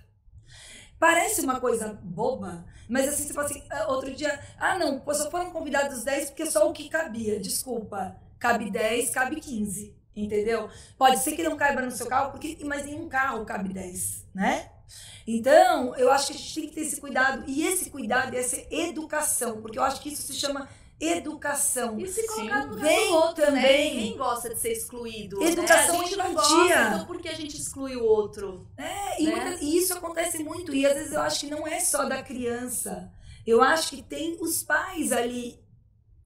Parece uma coisa boba, mas assim, você fala assim, ah, outro dia, ah não, só foram convidados 10 porque só o que cabia. Desculpa, cabe 10, cabe 15 entendeu? Pode ser que não caiba no seu carro, porque mas em um carro cabe 10, né? Então, eu acho que a gente tem que ter esse cuidado, e esse cuidado é essa educação, porque eu acho que isso se chama educação. E se colocar no Vem outro, né? também. Né? Ninguém gosta de ser excluído. Né? Educação né? a gente não gosta, então por que a gente exclui o outro? É, né? e, e isso acontece muito, e às vezes eu acho que não é só da criança. Eu acho que tem os pais ali,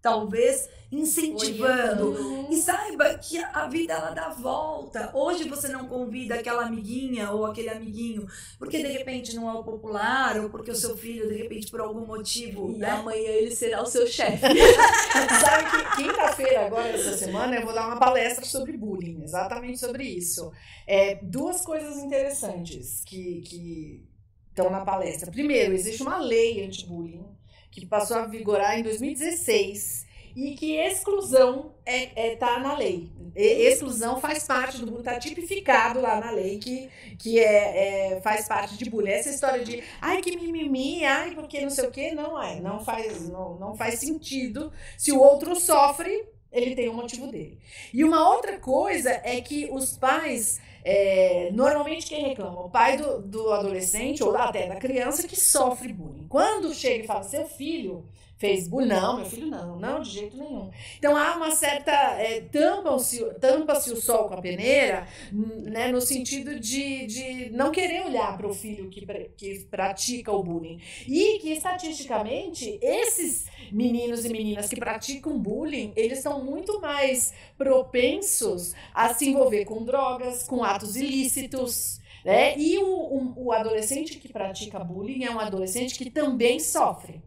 talvez, incentivando. E saiba que a vida ela dá volta. Hoje você não convida aquela amiguinha ou aquele amiguinho porque de repente não é o popular ou porque o seu filho de repente por algum motivo. E né? amanhã ele será o seu chefe. Sabe que quinta-feira agora essa semana eu vou dar uma palestra sobre bullying, exatamente sobre isso. É, duas coisas interessantes que, que estão na palestra. Primeiro, existe uma lei anti-bullying que passou a vigorar em 2016 e que exclusão é, é tá na lei. E, exclusão faz parte do está tipificado lá na lei que, que é, é, faz parte de bullying. Essa história de ai que mimimi, ai porque não sei o que, não é, não faz, não, não faz sentido. Se o outro sofre, ele tem um motivo dele. E uma outra coisa é que os pais é, normalmente quem reclama? O pai do, do adolescente ou até da criança que sofre bullying. Quando chega e fala, seu filho fez bullying. Não, meu filho não, não, de jeito nenhum. Então há uma certa. É, Tampa-se tampa o sol com a peneira, né, no sentido de, de não querer olhar para o filho que, que pratica o bullying. E que estatisticamente, esses meninos e meninas que praticam bullying, eles são muito mais propensos a se envolver com drogas, com atos ilícitos. Né? E o, o, o adolescente que pratica bullying é um adolescente que também sofre.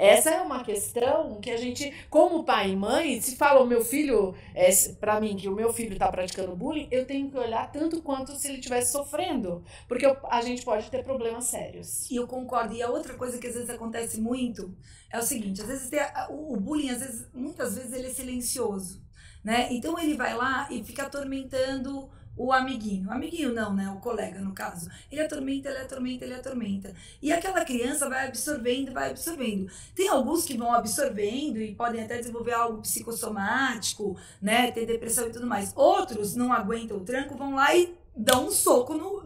Essa é uma questão que a gente, como pai e mãe, se fala o meu filho, é, para mim, que o meu filho está praticando bullying, eu tenho que olhar tanto quanto se ele estivesse sofrendo, porque eu, a gente pode ter problemas sérios. E eu concordo. E a outra coisa que às vezes acontece muito é o seguinte: às vezes o bullying, às vezes, muitas vezes ele é silencioso, né? Então ele vai lá e fica atormentando o amiguinho. O amiguinho não, né? O colega, no caso. Ele atormenta, ele atormenta, ele atormenta. E aquela criança vai absorvendo, vai absorvendo. Tem alguns que vão absorvendo e podem até desenvolver algo psicossomático, né? Ter depressão e tudo mais. Outros não aguentam o tranco, vão lá e dão um soco no,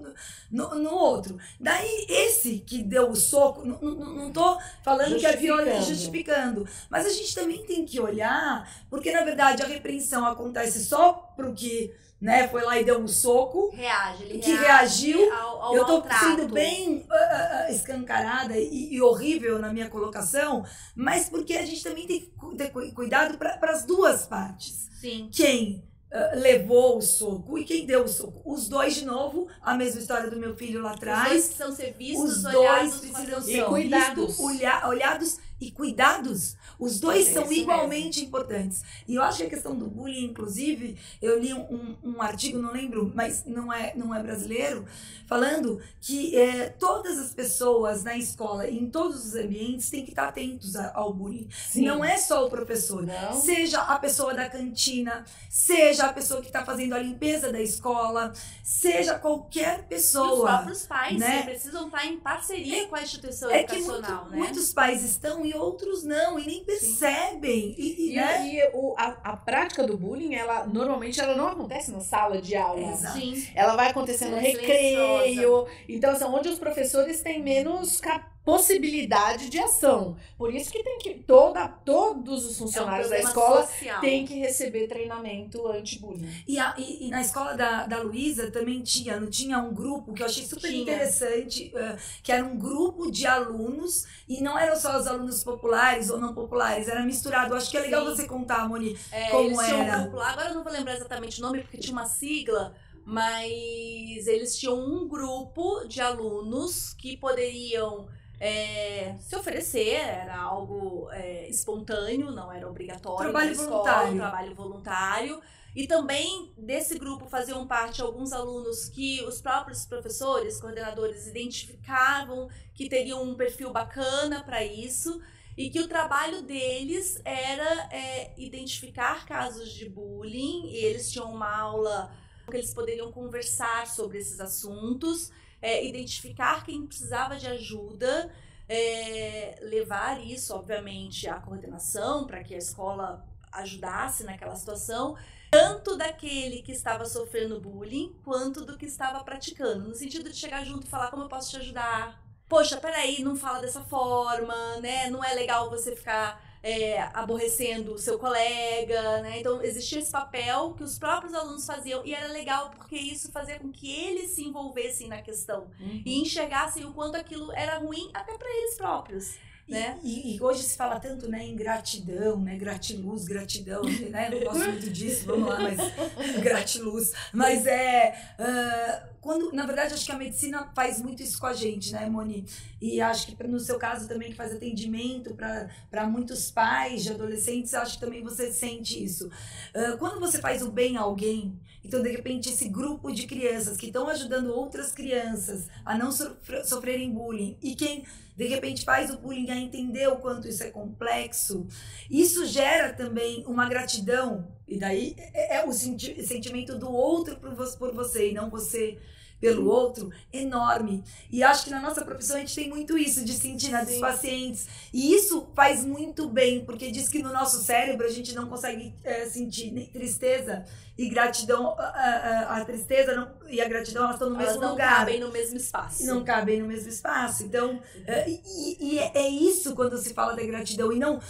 no, no, outro. Daí, esse que deu o soco, não, não, não tô falando que é violência justificando, mas a gente também tem que olhar, porque na verdade a repreensão acontece só pro que né, foi lá e deu um soco. Reage, ele que reagiu. Ao, ao eu tô maltrato. sendo bem uh, uh, escancarada e, e, horrível na minha colocação, mas porque a gente também tem que ter cuidado para as duas partes. Sim. Quem uh, levou o soco e quem deu o soco? Os dois, de novo, a mesma história do meu filho lá atrás. Os dois precisam ser vistos, Os dois precisam ser olhados e cuidados. Os dois é são igualmente mesmo. importantes. E eu acho que a questão do bullying, inclusive, eu li um, um, artigo, não lembro, mas não é, não é brasileiro, falando que é, todas as pessoas na escola, em todos os ambientes, têm que estar atentos ao bullying. Sim. Não é só o professor. Não. Seja a pessoa da cantina, seja a pessoa que está fazendo a limpeza da escola, seja qualquer pessoa. E os próprios pais né? precisam estar em parceria é, com a instituição é educacional. Que muito, né? muitos pais estão e outros não, e nem percebem. E, e, né? e o, a, a prática do bullying, ela normalmente ela não acontece na sala de aula. Sim. Ela vai acontecer no recreio. Então, assim, onde os professores têm menos capacidade possibilidade de ação. Por isso que tem que toda, todos os funcionários é um da escola têm que receber treinamento anti-bullying. E, e, e, na escola da, da Luísa também tinha, não tinha um grupo que eu achei super tinha. interessante, uh, que era um grupo de alunos e não eram só os alunos populares ou não populares, era misturado. Eu acho que é legal Sim. você contar, Moni, é, como era. Um grupo. Agora eu não vou lembrar exatamente o nome porque tinha uma sigla mas eles tinham um grupo de alunos que poderiam é, se oferecer, era algo é, espontâneo, não era obrigatório. Trabalho escola, voluntário. Trabalho voluntário. E também desse grupo faziam parte alguns alunos que os próprios professores, coordenadores, identificavam que teriam um perfil bacana para isso e que o trabalho deles era é, identificar casos de bullying. E eles tinham uma aula que eles poderiam conversar sobre esses assuntos é, identificar quem precisava de ajuda, é, levar isso, obviamente, à coordenação para que a escola ajudasse naquela situação, tanto daquele que estava sofrendo bullying quanto do que estava praticando, no sentido de chegar junto e falar como eu posso te ajudar. Poxa, peraí, não fala dessa forma, né? Não é legal você ficar é, aborrecendo o seu colega, né? Então existia esse papel que os próprios alunos faziam e era legal porque isso fazia com que eles se envolvessem na questão uhum. e enxergassem o quanto aquilo era ruim até para eles próprios. Né? E, e, hoje se fala tanto né, em gratidão, né? Gratiluz, gratidão, né? Não gosto muito disso, vamos lá, mas gratiluz. Mas é. Uh, quando, na verdade, acho que a medicina faz muito isso com a gente, né, Moni? E acho que no seu caso também, que faz atendimento para muitos pais de adolescentes, acho que também você sente isso. Uh, quando você faz o bem a alguém, então, de repente, esse grupo de crianças que estão ajudando outras crianças a não sofrerem bullying, e quem de repente faz o bullying a entender o quanto isso é complexo, isso gera também uma gratidão, e daí é, é o senti sentimento do outro por, por você e não você pelo outro enorme. E acho que na nossa profissão a gente tem muito isso de sentir nas Sim. pacientes. E isso faz muito bem, porque diz que no nosso cérebro a gente não consegue é, sentir nem tristeza e gratidão, a, a, a tristeza não, e a gratidão elas estão no elas mesmo não lugar. Não cabem no mesmo espaço. Não cabem no mesmo espaço. Então, é, e, e, é isso quando se fala da gratidão, e não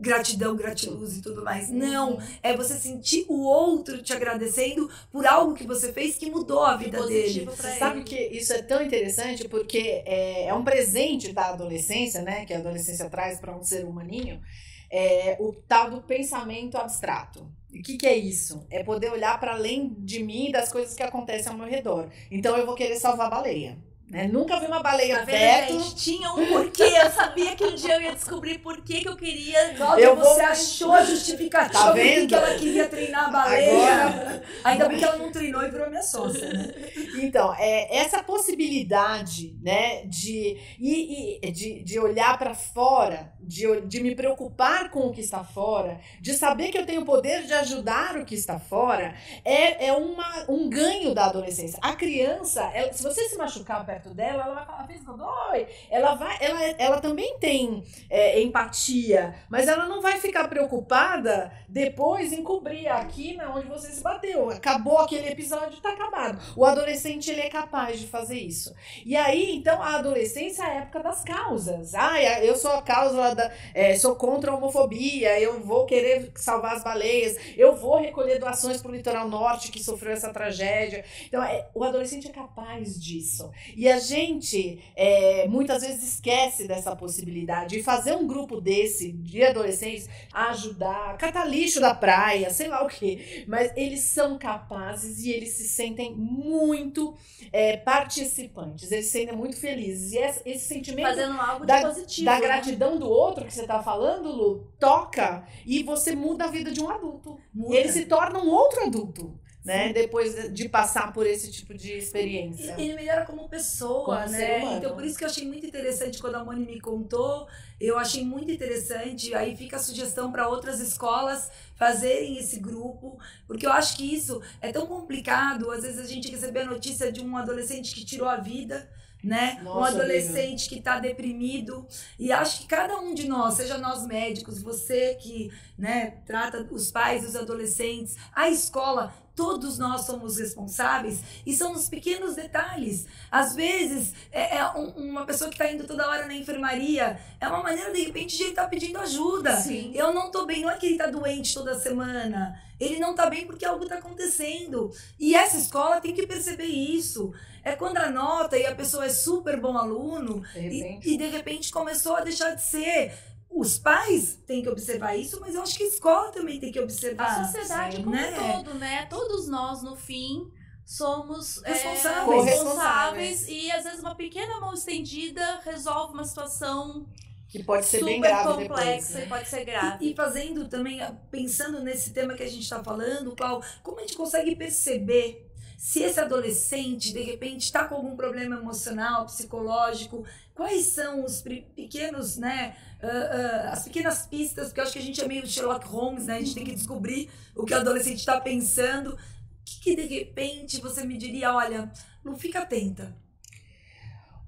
gratidão, gratiluz e tudo mais. Não, uhum. é você sentir o outro te agradecendo por algo que você fez que mudou a vida dele. Você sabe que isso é tão interessante porque é, é um presente da adolescência, né? Que a adolescência traz para um ser humaninho. É, o tal do pensamento abstrato. O que, que é isso? É poder olhar para além de mim e das coisas que acontecem ao meu redor. Então eu vou querer salvar a baleia. Né? Nunca vi uma baleia tá perto. Gente, tinha um porquê. Eu sabia que um dia eu ia descobrir por que, que eu queria. Cláudia, eu você vou... achou a justificativa tá vendo? que ela queria treinar a baleia. Agora... Ainda bem que ela não treinou e virou minha sócia. Né? Então, é, essa possibilidade né, de, e, e de, de olhar para fora, de, de me preocupar com o que está fora, de saber que eu tenho o poder de ajudar o que está fora, é, é uma, um ganho da adolescência. A criança, ela, se você se machucar perto dela, ela vai falar, fez dói. Ela vai, ela, ela também tem é, empatia, mas ela não vai ficar preocupada depois em cobrir aqui na onde você se bateu. Acabou aquele episódio, tá acabado. O adolescente ele é capaz de fazer isso. E aí, então, a adolescência é a época das causas. Ah, eu sou a causa é, sou contra a homofobia, eu vou querer salvar as baleias, eu vou recolher doações para o litoral norte que sofreu essa tragédia. Então, é, o adolescente é capaz disso. E a gente é, muitas vezes esquece dessa possibilidade. E fazer um grupo desse de adolescentes ajudar, catar lixo da praia, sei lá o que. Mas eles são capazes e eles se sentem muito é, participantes, eles se sentem muito felizes. E esse, esse sentimento Fazendo algo da, positivo, da né? gratidão do outro que você está falando, Lu, toca e você muda a vida de um adulto. Muda. Ele se torna um outro adulto né? Depois de passar por esse tipo de experiência. Ele melhora como pessoa, como né? Então, por isso que eu achei muito interessante quando a Moni me contou. Eu achei muito interessante. Aí fica a sugestão para outras escolas fazerem esse grupo, porque eu acho que isso é tão complicado. Às vezes a gente receber a notícia de um adolescente que tirou a vida né? Nossa, um adolescente amiga. que está deprimido. E acho que cada um de nós, seja nós médicos, você que né, trata os pais, os adolescentes, a escola, todos nós somos responsáveis e são os pequenos detalhes. Às vezes, é, é um, uma pessoa que está indo toda hora na enfermaria, é uma maneira, de repente, de ele estar tá pedindo ajuda. Sim. Eu não estou bem, não é que ele está doente toda semana. Ele não está bem porque algo está acontecendo. E essa escola tem que perceber isso. É quando anota e a pessoa é super bom aluno de e, e de repente começou a deixar de ser os pais têm que observar isso, mas eu acho que a escola também tem que observar. A sociedade sim, como né? um todo, né? Todos nós, no fim, somos responsáveis. É, responsáveis e às vezes uma pequena mão estendida resolve uma situação que pode ser super bem grave complexa depois, né? e pode ser grave. E, e, fazendo também, pensando nesse tema que a gente está falando, qual, como a gente consegue perceber se esse adolescente, de repente, está com algum problema emocional, psicológico, quais são os pequenos, né, uh, uh, as pequenas pistas, porque eu acho que a gente é meio Sherlock Holmes, né, a gente tem que descobrir o que o adolescente está pensando. O que, que, de repente, você me diria, olha, não fica atenta.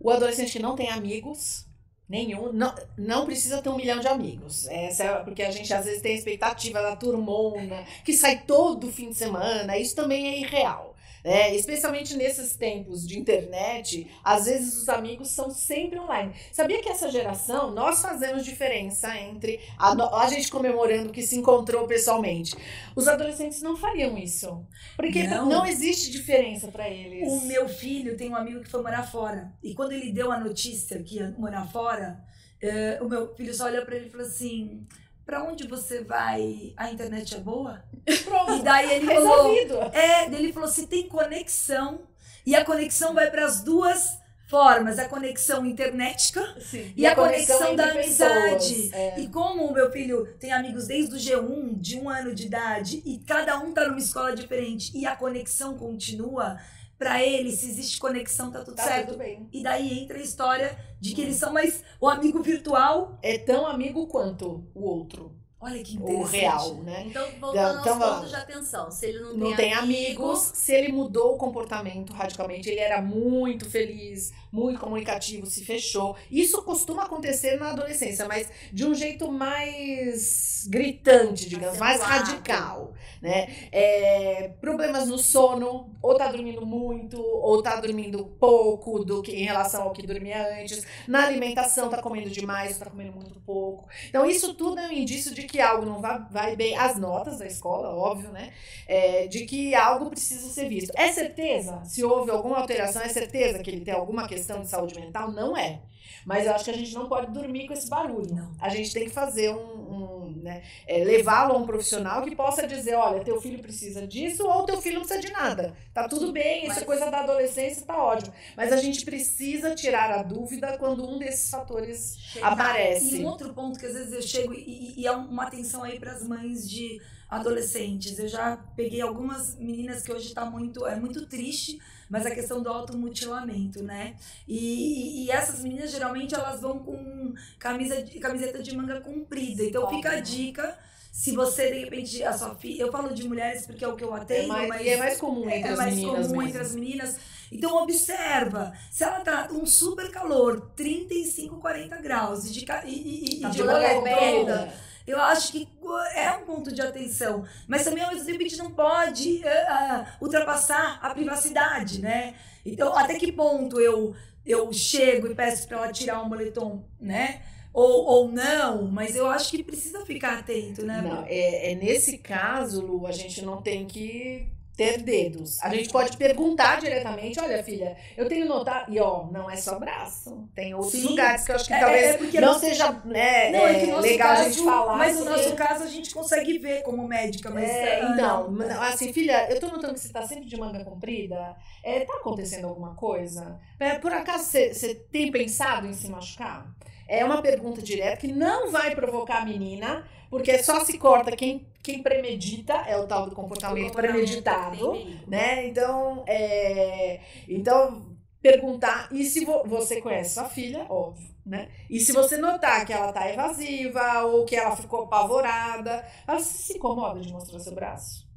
O adolescente que não tem amigos, Nenhum. Não, não precisa ter um milhão de amigos. Essa é porque a gente às vezes tem a expectativa da turmona, que sai todo fim de semana. Isso também é irreal. É, especialmente nesses tempos de internet, às vezes os amigos são sempre online. Sabia que essa geração, nós fazemos diferença entre a, a gente comemorando que se encontrou pessoalmente. Os adolescentes não fariam isso. Porque não, não existe diferença para eles. O meu filho tem um amigo que foi morar fora. E quando ele deu a notícia que ia morar fora, uh, o meu filho só olhou para ele e falou assim: para onde você vai, a internet é boa? Pronto. E daí ele Resolvido. falou, é, ele falou se tem conexão e a conexão vai para as duas formas, a conexão internetica Sim. e, e, a, a conexão, conexão da amizade. É. E como o meu filho tem amigos desde o G1, de um ano de idade, e cada um tá numa escola diferente e a conexão continua, para eles, se existe conexão, tá tudo Tá certo. tudo bem. E daí entra a história de que eles são mais o amigo virtual. É tão amigo quanto o outro, Olha que o interessante. real, né? Então, voltando Então, aos pontos de atenção. Se ele não, Não tem amigos. Se ele mudou o comportamento radicalmente, ele era muito feliz, muito comunicativo, se fechou. Isso costuma acontecer na adolescência, mas de um jeito mais gritante, digamos, mais radical, né? É, problemas no sono, ou tá dormindo muito, ou tá dormindo pouco do que em relação ao que dormia antes. Na alimentação, tá comendo demais, tá comendo muito pouco. Então, isso tudo é um indício de que algo não vai, vai bem. As notas da escola, óbvio, né? É, de que algo precisa ser visto. É certeza? Se houve alguma alteração, é certeza que ele tem alguma questão de saúde mental? Não é. Mas eu acho que a gente não pode dormir com esse barulho. Não. A gente tem que fazer um. um, né, é, levá-lo a um profissional que possa dizer: olha, teu filho precisa disso ou teu filho não precisa de nada. Tá tudo bem, isso é coisa da adolescência, tá ótimo. Mas a gente precisa tirar a dúvida quando um desses fatores Chegar. aparece. E um outro ponto que às vezes eu chego e, e- é uma atenção aí para as mães de adolescentes. Eu já peguei algumas meninas que hoje tá muito é muito triste, mas a questão do automutilamento, né? E, e essas meninas geralmente elas vão com camisa de, camiseta de manga comprida. Então fica a dica se você de repente a sua filha, eu falo de mulheres porque é o que eu É atendo, mais, mas é mais comum entre é as mais meninas comum mesmo. entre as meninas. Então observa, se ela tá um super calor, 35, 40 graus e de, e, e, Tá de de comprida, eu acho que é um ponto de atenção. Mas também ao mesmo tempo a gente não pode eh, ah, ultrapassar a privacidade, né? Então até que ponto eu eu chego e peço para ela tirar um moletom, né? Ou, ou não, mas eu acho que precisa ficar atento, né? Não, é, é nesse caso, Lu, a gente não tem que ter dedos. A gente pode perguntar diretamente, olha, filha, eu tenho notado. E ó, não é só braço. Tem outros Sim. lugares que eu acho que É- talvez é porque não no- seja né, Não, é é, legal a caso, gente falar. mas no porque- nosso caso a gente consegue ver como médica, mas É, então, não. não, assim, filha, eu tô notando que você tá sempre de manga comprida. É, tá acontecendo alguma coisa? É, por acaso você tem pensado em se machucar? É uma pergunta direta que não vai provocar a menina, porque só se corta quem, quem premedita, é o tal do comportamento premeditado, né? Então, é, então perguntar, e se vo- você conhece sua filha, óbvio, né? E se você notar que ela tá evasiva ou que ela ficou apavorada, ela se incomoda de mostrar seu braço.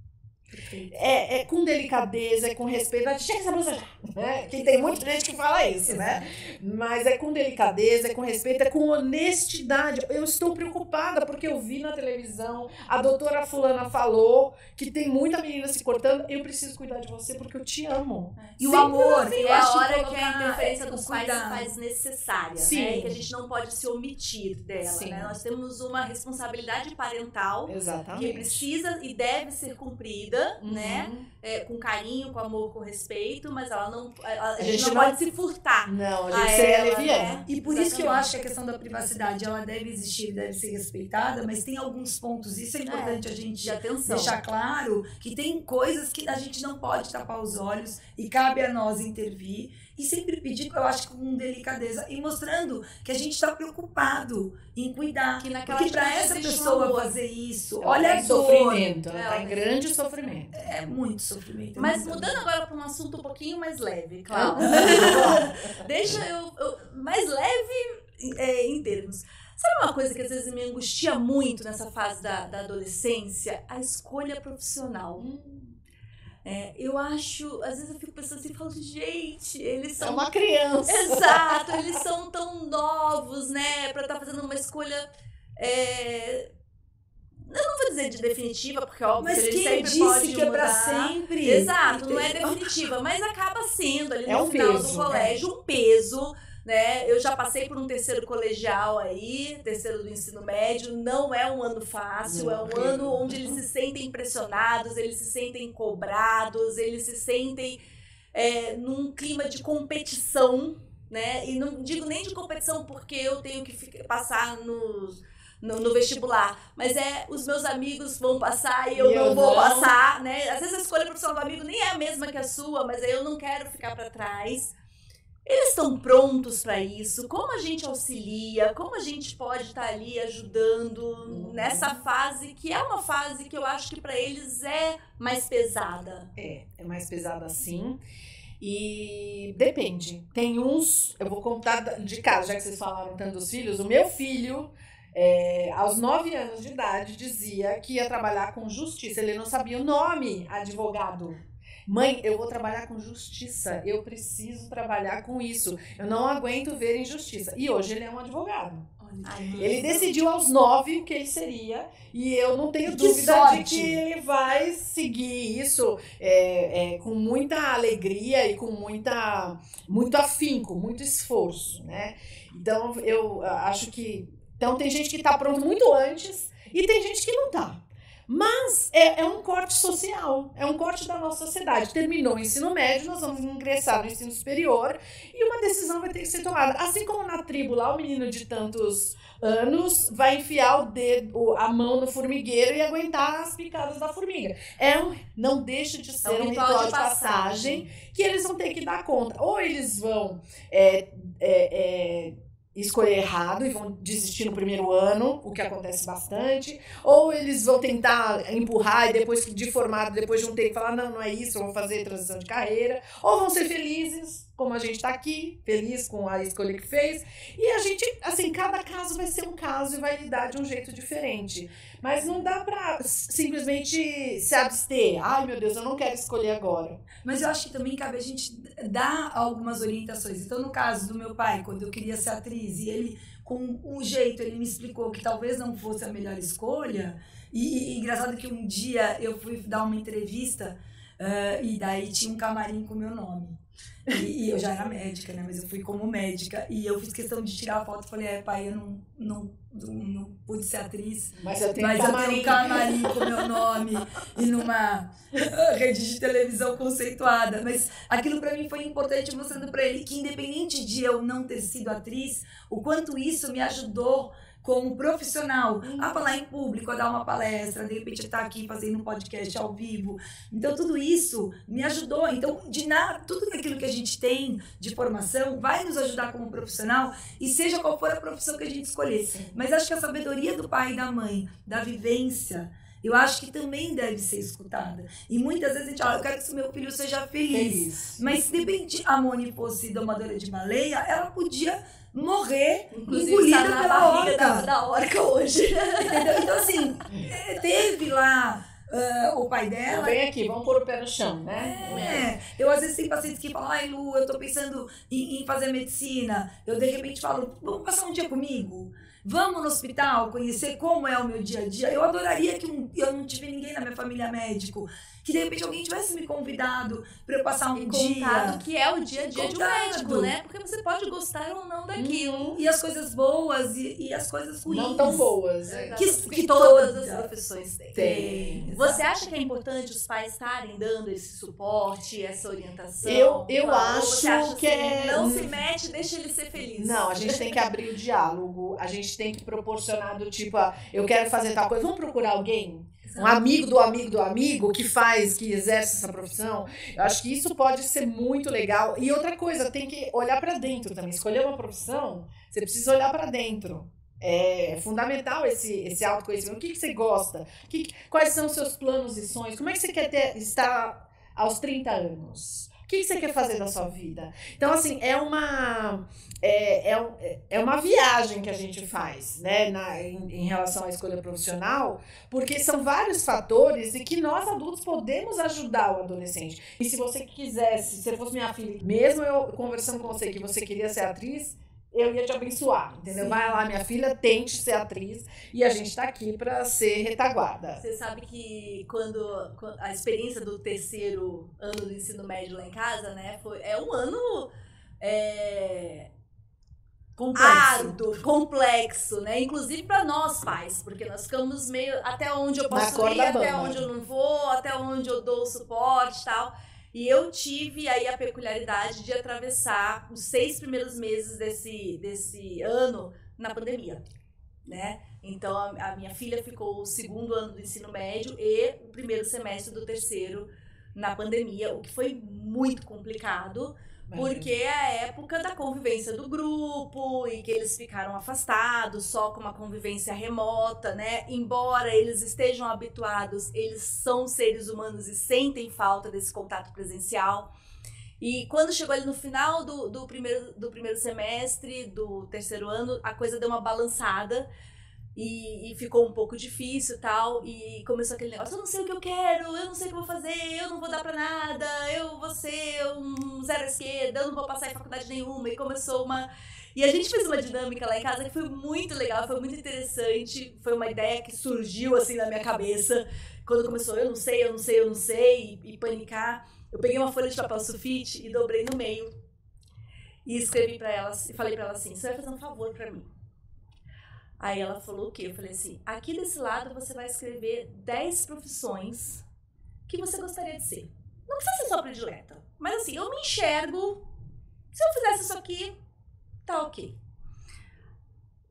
É, é com delicadeza, é com respeito. Chega essa blusa já, né? Que tem muita gente que fala isso, né? Mas é com delicadeza, é com respeito, é com honestidade. Eu estou preocupada porque eu vi na televisão, a doutora fulana falou que tem muita menina se cortando. Eu preciso cuidar de você porque eu te amo. E o amor, eu é a que hora que a interferência dos pais se faz necessária, Sim. né? Que a gente não pode se omitir dela, Sim. né? Nós temos uma responsabilidade parental que Exatamente. precisa e deve ser cumprida, Uhum. né? É, com carinho, com amor, com respeito, mas ela não, a, a A gente, gente não, não- pode se furtar. Não, a gente seria ela, leviana. né? E por isso que eu acho que a questão da privacidade ela deve existir, deve ser respeitada, mas tem alguns pontos, isso é importante a gente De atenção. deixar claro que tem coisas que a gente não pode tapar os olhos e cabe a nós intervir e sempre pedir, eu acho que com delicadeza e mostrando que a gente está preocupado em cuidar, Que naquela porque para essa pessoa amor. fazer isso, Ela olha tá a em dor, sofrimento, ela É, tá em ela- grande sofrimento. é muito sofrimento. é Mas muita mudando dor. agora para um assunto um pouquinho mais leve, claro. Deixa eu, eu- mais leve é, em termos. Sabe uma coisa que às vezes me angustia muito nessa fase da, da adolescência? A escolha profissional. É, eu acho, às vezes eu fico pensando assim, falo, gente, eles É são uma criança. Exato, eles são tão novos, né? Pra estar fazendo uma escolha. é, Eu não vou dizer de definitiva, porque óbvio Mas que ele quem sempre disse que é pra sempre? Exato, não é definitiva, mas acaba sendo ali É no um final peso, do colégio um peso. Né? Eu já passei por um terceiro colegial aí, terceiro do ensino médio, não é um ano fácil, é um ano onde eles se sentem pressionados, eles se sentem cobrados, eles se sentem é, num clima de competição, né? E não digo nem de competição porque eu tenho que ficar- passar nos- no, no vestibular, mas é os meus amigos vão passar e eu, E não eu vou não. passar, né? Às vezes a escolha profissional do amigo nem é a mesma que a sua, mas aí eu não quero ficar para trás. Eles estão prontos para isso? Como a gente auxilia? Como a gente pode estar ali ajudando nessa fase que é uma fase que eu acho que para eles é mais pesada? É, é mais pesada assim. E depende. Tem uns, eu vou contar de casa, já que vocês falaram tanto dos filhos. O meu filho, é, aos nove anos de idade, dizia que ia trabalhar com justiça. Ele não sabia o nome advogado. Mãe, eu vou trabalhar com justiça. Eu preciso trabalhar com isso. Eu não aguento ver injustiça. E hoje ele é um advogado. Ele decidiu aos nove o que ele seria, e eu não tenho Que dúvida sorte. de que ele vai seguir isso é, é, com muita alegria e com muita, muito afinco, muito esforço, né? Então, eu ah, acho que... Então, tem gente que está pronto muito antes e tem gente que não está. Mas é, é um corte social, é um corte da nossa sociedade. Terminou o ensino médio, nós vamos ingressar no ensino superior e uma decisão vai ter que ser tomada. Assim como na tribo lá, o menino de tantos anos vai enfiar o dedo, a mão no formigueiro e aguentar as picadas da formiga. É um, não deixa de ser um ritual, de passagem que eles vão ter que dar conta. Ou eles vão é, é, é, escolher errado e vão desistir no primeiro ano, o que acontece bastante, ou eles vão tentar empurrar e depois de formado, depois de um tempo falar, não, não é isso, vou fazer transição de carreira, ou vão ser felizes, como a gente está aqui, feliz com a escolha que fez, e a gente, assim, cada caso vai ser um caso e vai lidar de um jeito diferente. Mas não dá pra simplesmente se abster. Ai, meu Deus, eu não quero escolher agora. Mas eu acho que também cabe a gente dar algumas orientações. Então, no caso do meu pai, quando eu queria ser atriz, e ele, com um jeito, ele me explicou que talvez não fosse a melhor escolha. E, e engraçado que um dia eu fui dar uma entrevista ah, e daí tinha um camarim com o meu nome. E, e eu já era médica, né? Mas eu fui como médica. E eu fiz questão de tirar a foto e falei, é, pai, eu não, não, não, não pude ser atriz. Mas eu tenho Mas eu camarim. tenho um camarim com meu nome e numa rede de televisão conceituada. Mas aquilo pra mim foi importante, mostrando pra ele que, independente de eu não ter sido atriz, o quanto isso me ajudou como profissional a falar em público, a dar uma palestra, de repente estar aqui fazendo um podcast ao vivo. Então, tudo isso me ajudou. Então, de nada, tudo aquilo que a gente tem de formação vai nos ajudar como profissional, e seja qual for a profissão que a gente escolher. Mas acho que a sabedoria do pai e da mãe, da vivência, eu acho que também deve ser escutada. E muitas vezes a gente fala, eu quero que o meu filho seja feliz. Feliz. Mas se de repente a Moni fosse domadora de baleia, ela podia morrer Inclusive, engolida na pela barriga da, orca. da orca hoje. Entendeu? Então, assim, eh, teve lá ah, o pai dela. Vem aqui, vamos pôr o pé no chão, né? É, eu às vezes tenho pacientes que falam, ai Lu, eu tô pensando em, em fazer medicina. Eu de repente falo, vamos passar um dia comigo? Vamos no hospital conhecer como é o meu dia a dia. Eu adoraria que um- eu não tive ninguém na minha família médico. Que de repente alguém tivesse me convidado para eu passar um E dia. contado que é o dia a dia de um médico, né? Porque você pode gostar ou não daquilo. E as coisas boas e, e as coisas ruins. Não tão boas. É? Que- que, que todas as profissões têm. Tem. Você acha que é importante os pais estarem dando esse suporte, essa orientação? Eu- eu Ou acho você acha que assim, é- Não se mete, deixa ele ser feliz. Não, a gente tem que abrir o diálogo, a gente tem que proporcionar do tipo, ah, eu quero fazer tal coisa, vamos procurar alguém? Um amigo do amigo do amigo que faz, que exerce essa profissão. Eu acho que isso pode ser muito legal. E outra coisa, tem que olhar para dentro também. Escolher uma profissão, você precisa olhar para dentro. É fundamental esse, esse autoconhecimento. O que, que você gosta? Que- quais são os seus planos e sonhos? Como é que você quer ter, estar aos 30 anos? O que, você quer fazer da sua vida? Então, assim, é uma, é, é, um- é uma viagem que a gente faz, né, na, em, em relação à escolha profissional, porque são vários fatores e que nós adultos podemos ajudar o adolescente. E se você quisesse, se fosse minha filha, mesmo eu conversando com você que você queria ser atriz, eu ia te abençoar, entendeu? Sim. Vai lá, minha filha, tente ser atriz e a gente tá aqui para ser retaguarda. Você sabe que quando, quando- a experiência do terceiro ano do ensino médio lá em casa, né, foi, é um ano é, Complexo. complexo, né? Inclusive para nós pais, porque nós ficamos meio até onde eu posso ir, até onde eu não vou, até onde eu dou o suporte e tal. E eu tive aí a peculiaridade de atravessar os seis primeiros meses desse, desse ano na pandemia, né? Então a, minha filha ficou o segundo ano do ensino médio e o primeiro semestre do terceiro na pandemia, o que foi muito complicado, porque é a época da convivência do grupo e que eles ficaram afastados, só com uma convivência remota, né? Embora eles estejam habituados, eles são seres humanos e sentem falta desse contato presencial. E quando chegou ali no final do, do, primeiro, do primeiro semestre, do terceiro ano, a coisa deu uma balançada. E, e, ficou um pouco difícil tal. E começou aquele negócio: eu não sei o que eu quero, eu não sei o que eu vou fazer, eu não vou dar pra nada, eu vou ser um zero esquerda, eu não vou passar em faculdade nenhuma. E começou uma. E a gente fez uma dinâmica lá em casa que foi muito legal, foi muito interessante. Foi uma ideia que surgiu assim na minha cabeça quando começou: eu não sei, eu não sei, eu não sei, e, e panicar. Eu peguei uma folha de papel sulfite e dobrei no meio. E escrevi para ela e falei para ela assim: você vai fazer um favor para mim Aí ela falou o quê? Eu falei assim: aqui desse lado você vai escrever 10 profissões que você gostaria de ser. Não precisa ser só predileta, mas assim, eu me enxergo. Se eu fizesse isso aqui, tá ok.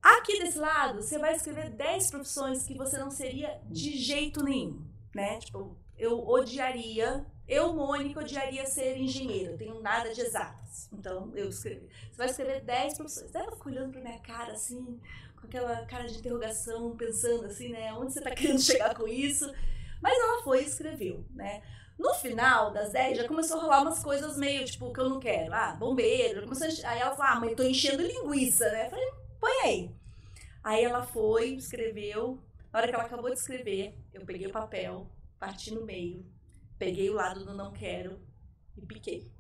Aqui desse lado, você vai escrever 10 profissões que você não seria de jeito nenhum, né? Tipo, eu odiaria, eu, Mônica, odiaria ser engenheiro, tenho nada de exatas. Então, eu escrevi. Você vai escrever 10 profissões. Ela ficou olhando pra minha cara assim, com aquela cara de interrogação, pensando assim, né? Onde você está querendo chegar com isso? Mas ela foi e escreveu, né? No final das 10 já começou a rolar umas coisas meio tipo que eu não quero. Ah, bombeiro. Começou a... Aí ela falou: Ah, mãe, tô enchendo linguiça, né? Eu falei: Põe aí. Aí ela foi, escreveu. Na hora que ela acabou de escrever, eu peguei o papel, parti no meio, peguei o lado do não quero e piquei.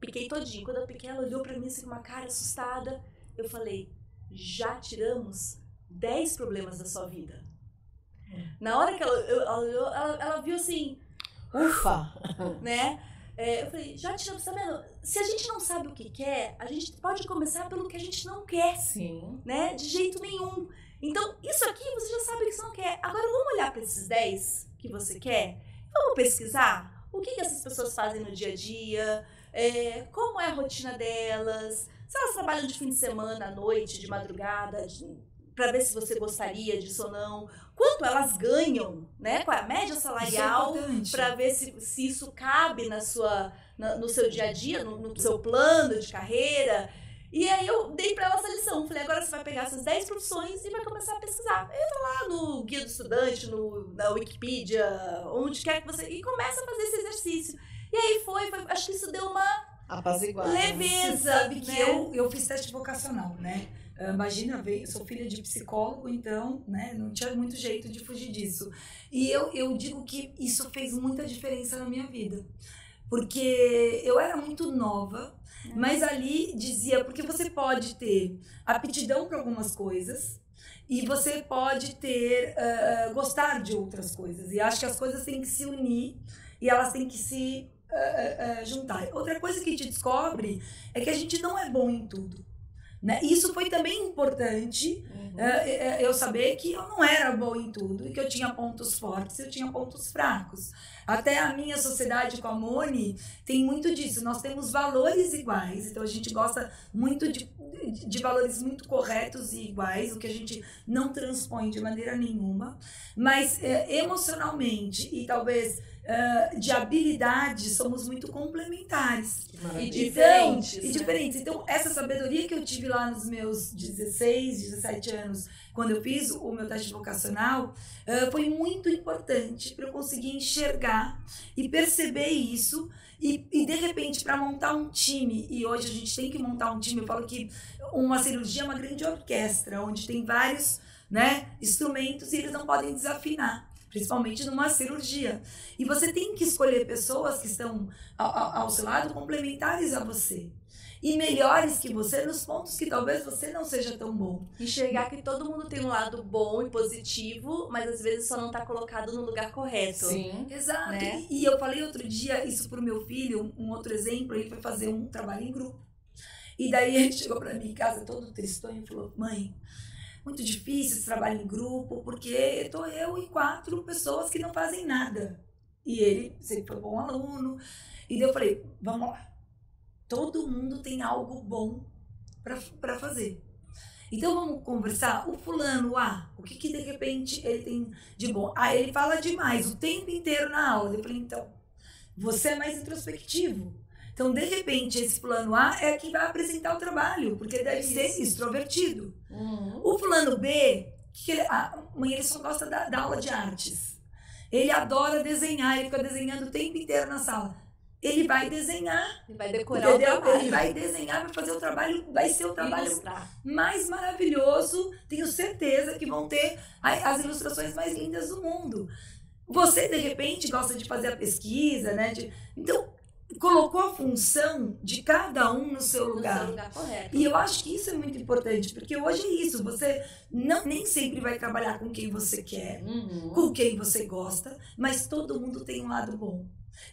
Piquei todinho. Quando eu piquei, ela olhou pra mim assim com uma cara assustada. Eu falei: já tiramos 10 problemas da sua vida. Na hora que ela, ela, ela, ela viu assim, ufa, né? É, eu falei, já tiramos, tá vendo? Se a gente não sabe o que quer, a gente pode começar pelo que a gente não quer. Sim. Né? De jeito nenhum. Então, isso aqui você já sabe que você não quer. Agora, vamos olhar para esses 10 que você quer? Vamos pesquisar o que, que essas pessoas fazem no dia a dia, é, como é a rotina delas, se elas trabalham de fim de semana, à noite, de madrugada, para ver se você gostaria disso ou não. Quanto elas ganham, né? Qual é a média salarial, é para ver se, se isso cabe na sua, na, no seu dia a dia, no, no seu plano de carreira. E aí eu dei para ela essa lição. Falei, agora você vai pegar essas 10 profissões e vai começar a pesquisar. Entra lá no Guia do Estudante, no, na Wikipedia, onde quer que você... E começa a fazer esse exercício. E aí foi, foi acho que isso deu uma Apaziguar. Leveza. Sabe que né? eu, eu fiz teste vocacional, né? Ah, imagina, eu sou filha de psicólogo, então, né, não tinha muito jeito de fugir disso. E eu, eu digo que isso fez muita diferença na minha vida. Porque eu era muito nova, mas ali dizia, porque você pode ter aptidão para algumas coisas, e você pode ter uh, gostar de outras coisas e acho que as coisas têm que se unir e elas têm que se uh, uh, juntar. Outra coisa que a gente descobre é que a gente não é bom em tudo. Né? Isso foi também importante uhum. uh, eu saber que eu não era bom em tudo e que eu tinha pontos fortes e eu tinha pontos fracos. Até a minha sociedade com a Moni tem muito disso. Nós temos valores iguais, então a gente gosta muito de, de valores muito corretos e iguais, o que a gente não transpõe de maneira nenhuma. Mas emocionalmente e talvez uh, de habilidades somos muito complementares. E diferentes. Então, e diferentes. Então, essa sabedoria que eu tive lá nos meus 16, 17 anos, quando eu fiz o meu teste vocacional, uh, foi muito importante para eu conseguir enxergar e perceber isso. E, e de repente, para montar um time, e hoje a gente tem que montar um time, eu falo que uma cirurgia é uma grande orquestra, onde tem vários né, instrumentos e eles não podem desafinar principalmente numa cirurgia. E você tem que escolher pessoas que estão ao, ao seu lado complementares a você. E melhores que você nos pontos que talvez você não seja tão bom. Enxergar que todo mundo tem um lado bom e positivo, mas às vezes só não está colocado no lugar correto. Sim. Exato. Né? E eu falei outro dia isso pro meu filho, um outro exemplo, ele foi fazer um trabalho em grupo. E daí ele chegou para mim em casa todo tristonho e falou: "Mãe, muito difícil esse trabalho em grupo, porque estou eu e quatro pessoas que não fazem nada. E ele sempre foi bom aluno. E daí eu falei, vamos lá. Todo mundo tem algo bom para fazer. Então vamos conversar. O fulano, ah, o que, que de repente ele tem de bom? Ah, ele fala demais o tempo inteiro na aula. Eu falei, então, você é mais introspectivo. Então, de repente, esse plano A é quem vai apresentar o trabalho, porque ele deve Isso. ser extrovertido. Uhum. O plano B, que ele, a mãe ele só gosta da, da, aula de artes. Ele adora desenhar, ele fica desenhando o tempo inteiro na sala. Ele vai desenhar. Ele vai decorar o entendeu? trabalho. Ele vai desenhar, vai fazer o trabalho, vai ser o trabalho Ilustrar. mais maravilhoso. Tenho certeza que vão ter as ilustrações mais lindas do mundo. Você, de repente, gosta de fazer a pesquisa, né? de- então, colocou a função de cada um no seu No lugar. seu lugar correto. E eu acho que isso é muito importante, porque hoje é isso. Você não, nem sempre vai trabalhar com quem você quer, Uhum. com quem você gosta, mas todo mundo tem um lado bom.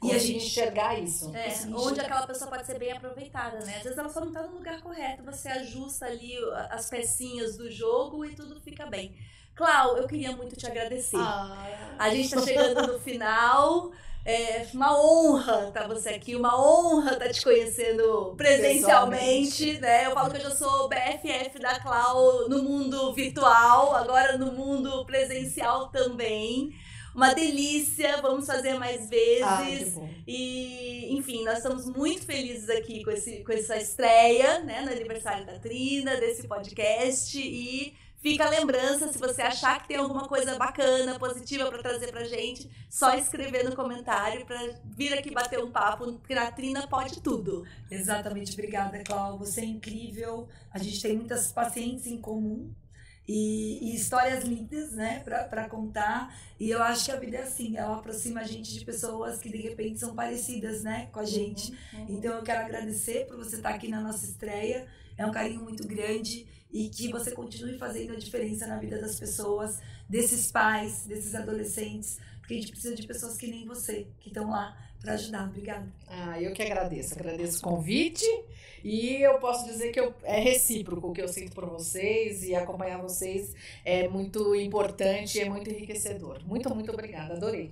E a gente enxergar isso. É, onde aquela pessoa pode ser bem aproveitada, né? Às vezes ela só não tá no lugar correto, você ajusta ali as pecinhas do jogo e tudo fica bem. Clau, eu queria muito te agradecer. Ah, A gente tá chegando no final. É uma honra estar você aqui, uma honra estar te conhecendo presencialmente, né? Eu falo que eu já sou BFF da Clau no mundo virtual, agora no mundo presencial também. Uma delícia, vamos fazer mais vezes. ah, que bom. E, enfim, nós estamos muito felizes aqui com, esse, com essa estreia, né, no aniversário da Trina, desse podcast. E fica a lembrança, se você achar que tem alguma coisa bacana, positiva para trazer pra gente, só escrever no comentário para vir aqui bater um papo, porque a Trina pode tudo. Exatamente, obrigada, Clau. Você é incrível. A gente tem muitas pacientes em comum e, e histórias lindas, né, para contar. E eu acho que a vida é assim, ela aproxima a gente de pessoas que de repente são parecidas, né, com a gente. Então eu quero agradecer por você estar aqui na nossa estreia. É um carinho muito grande e que você continue fazendo a diferença na vida das pessoas, desses pais, desses adolescentes, porque a gente precisa de pessoas que nem você, que estão lá para ajudar. Obrigada. Ah, eu que agradeço. Agradeço o convite e eu posso dizer que eu, é recíproco o que eu sinto por vocês e acompanhar vocês é muito importante, é muito enriquecedor. Muito, muito obrigada. Adorei.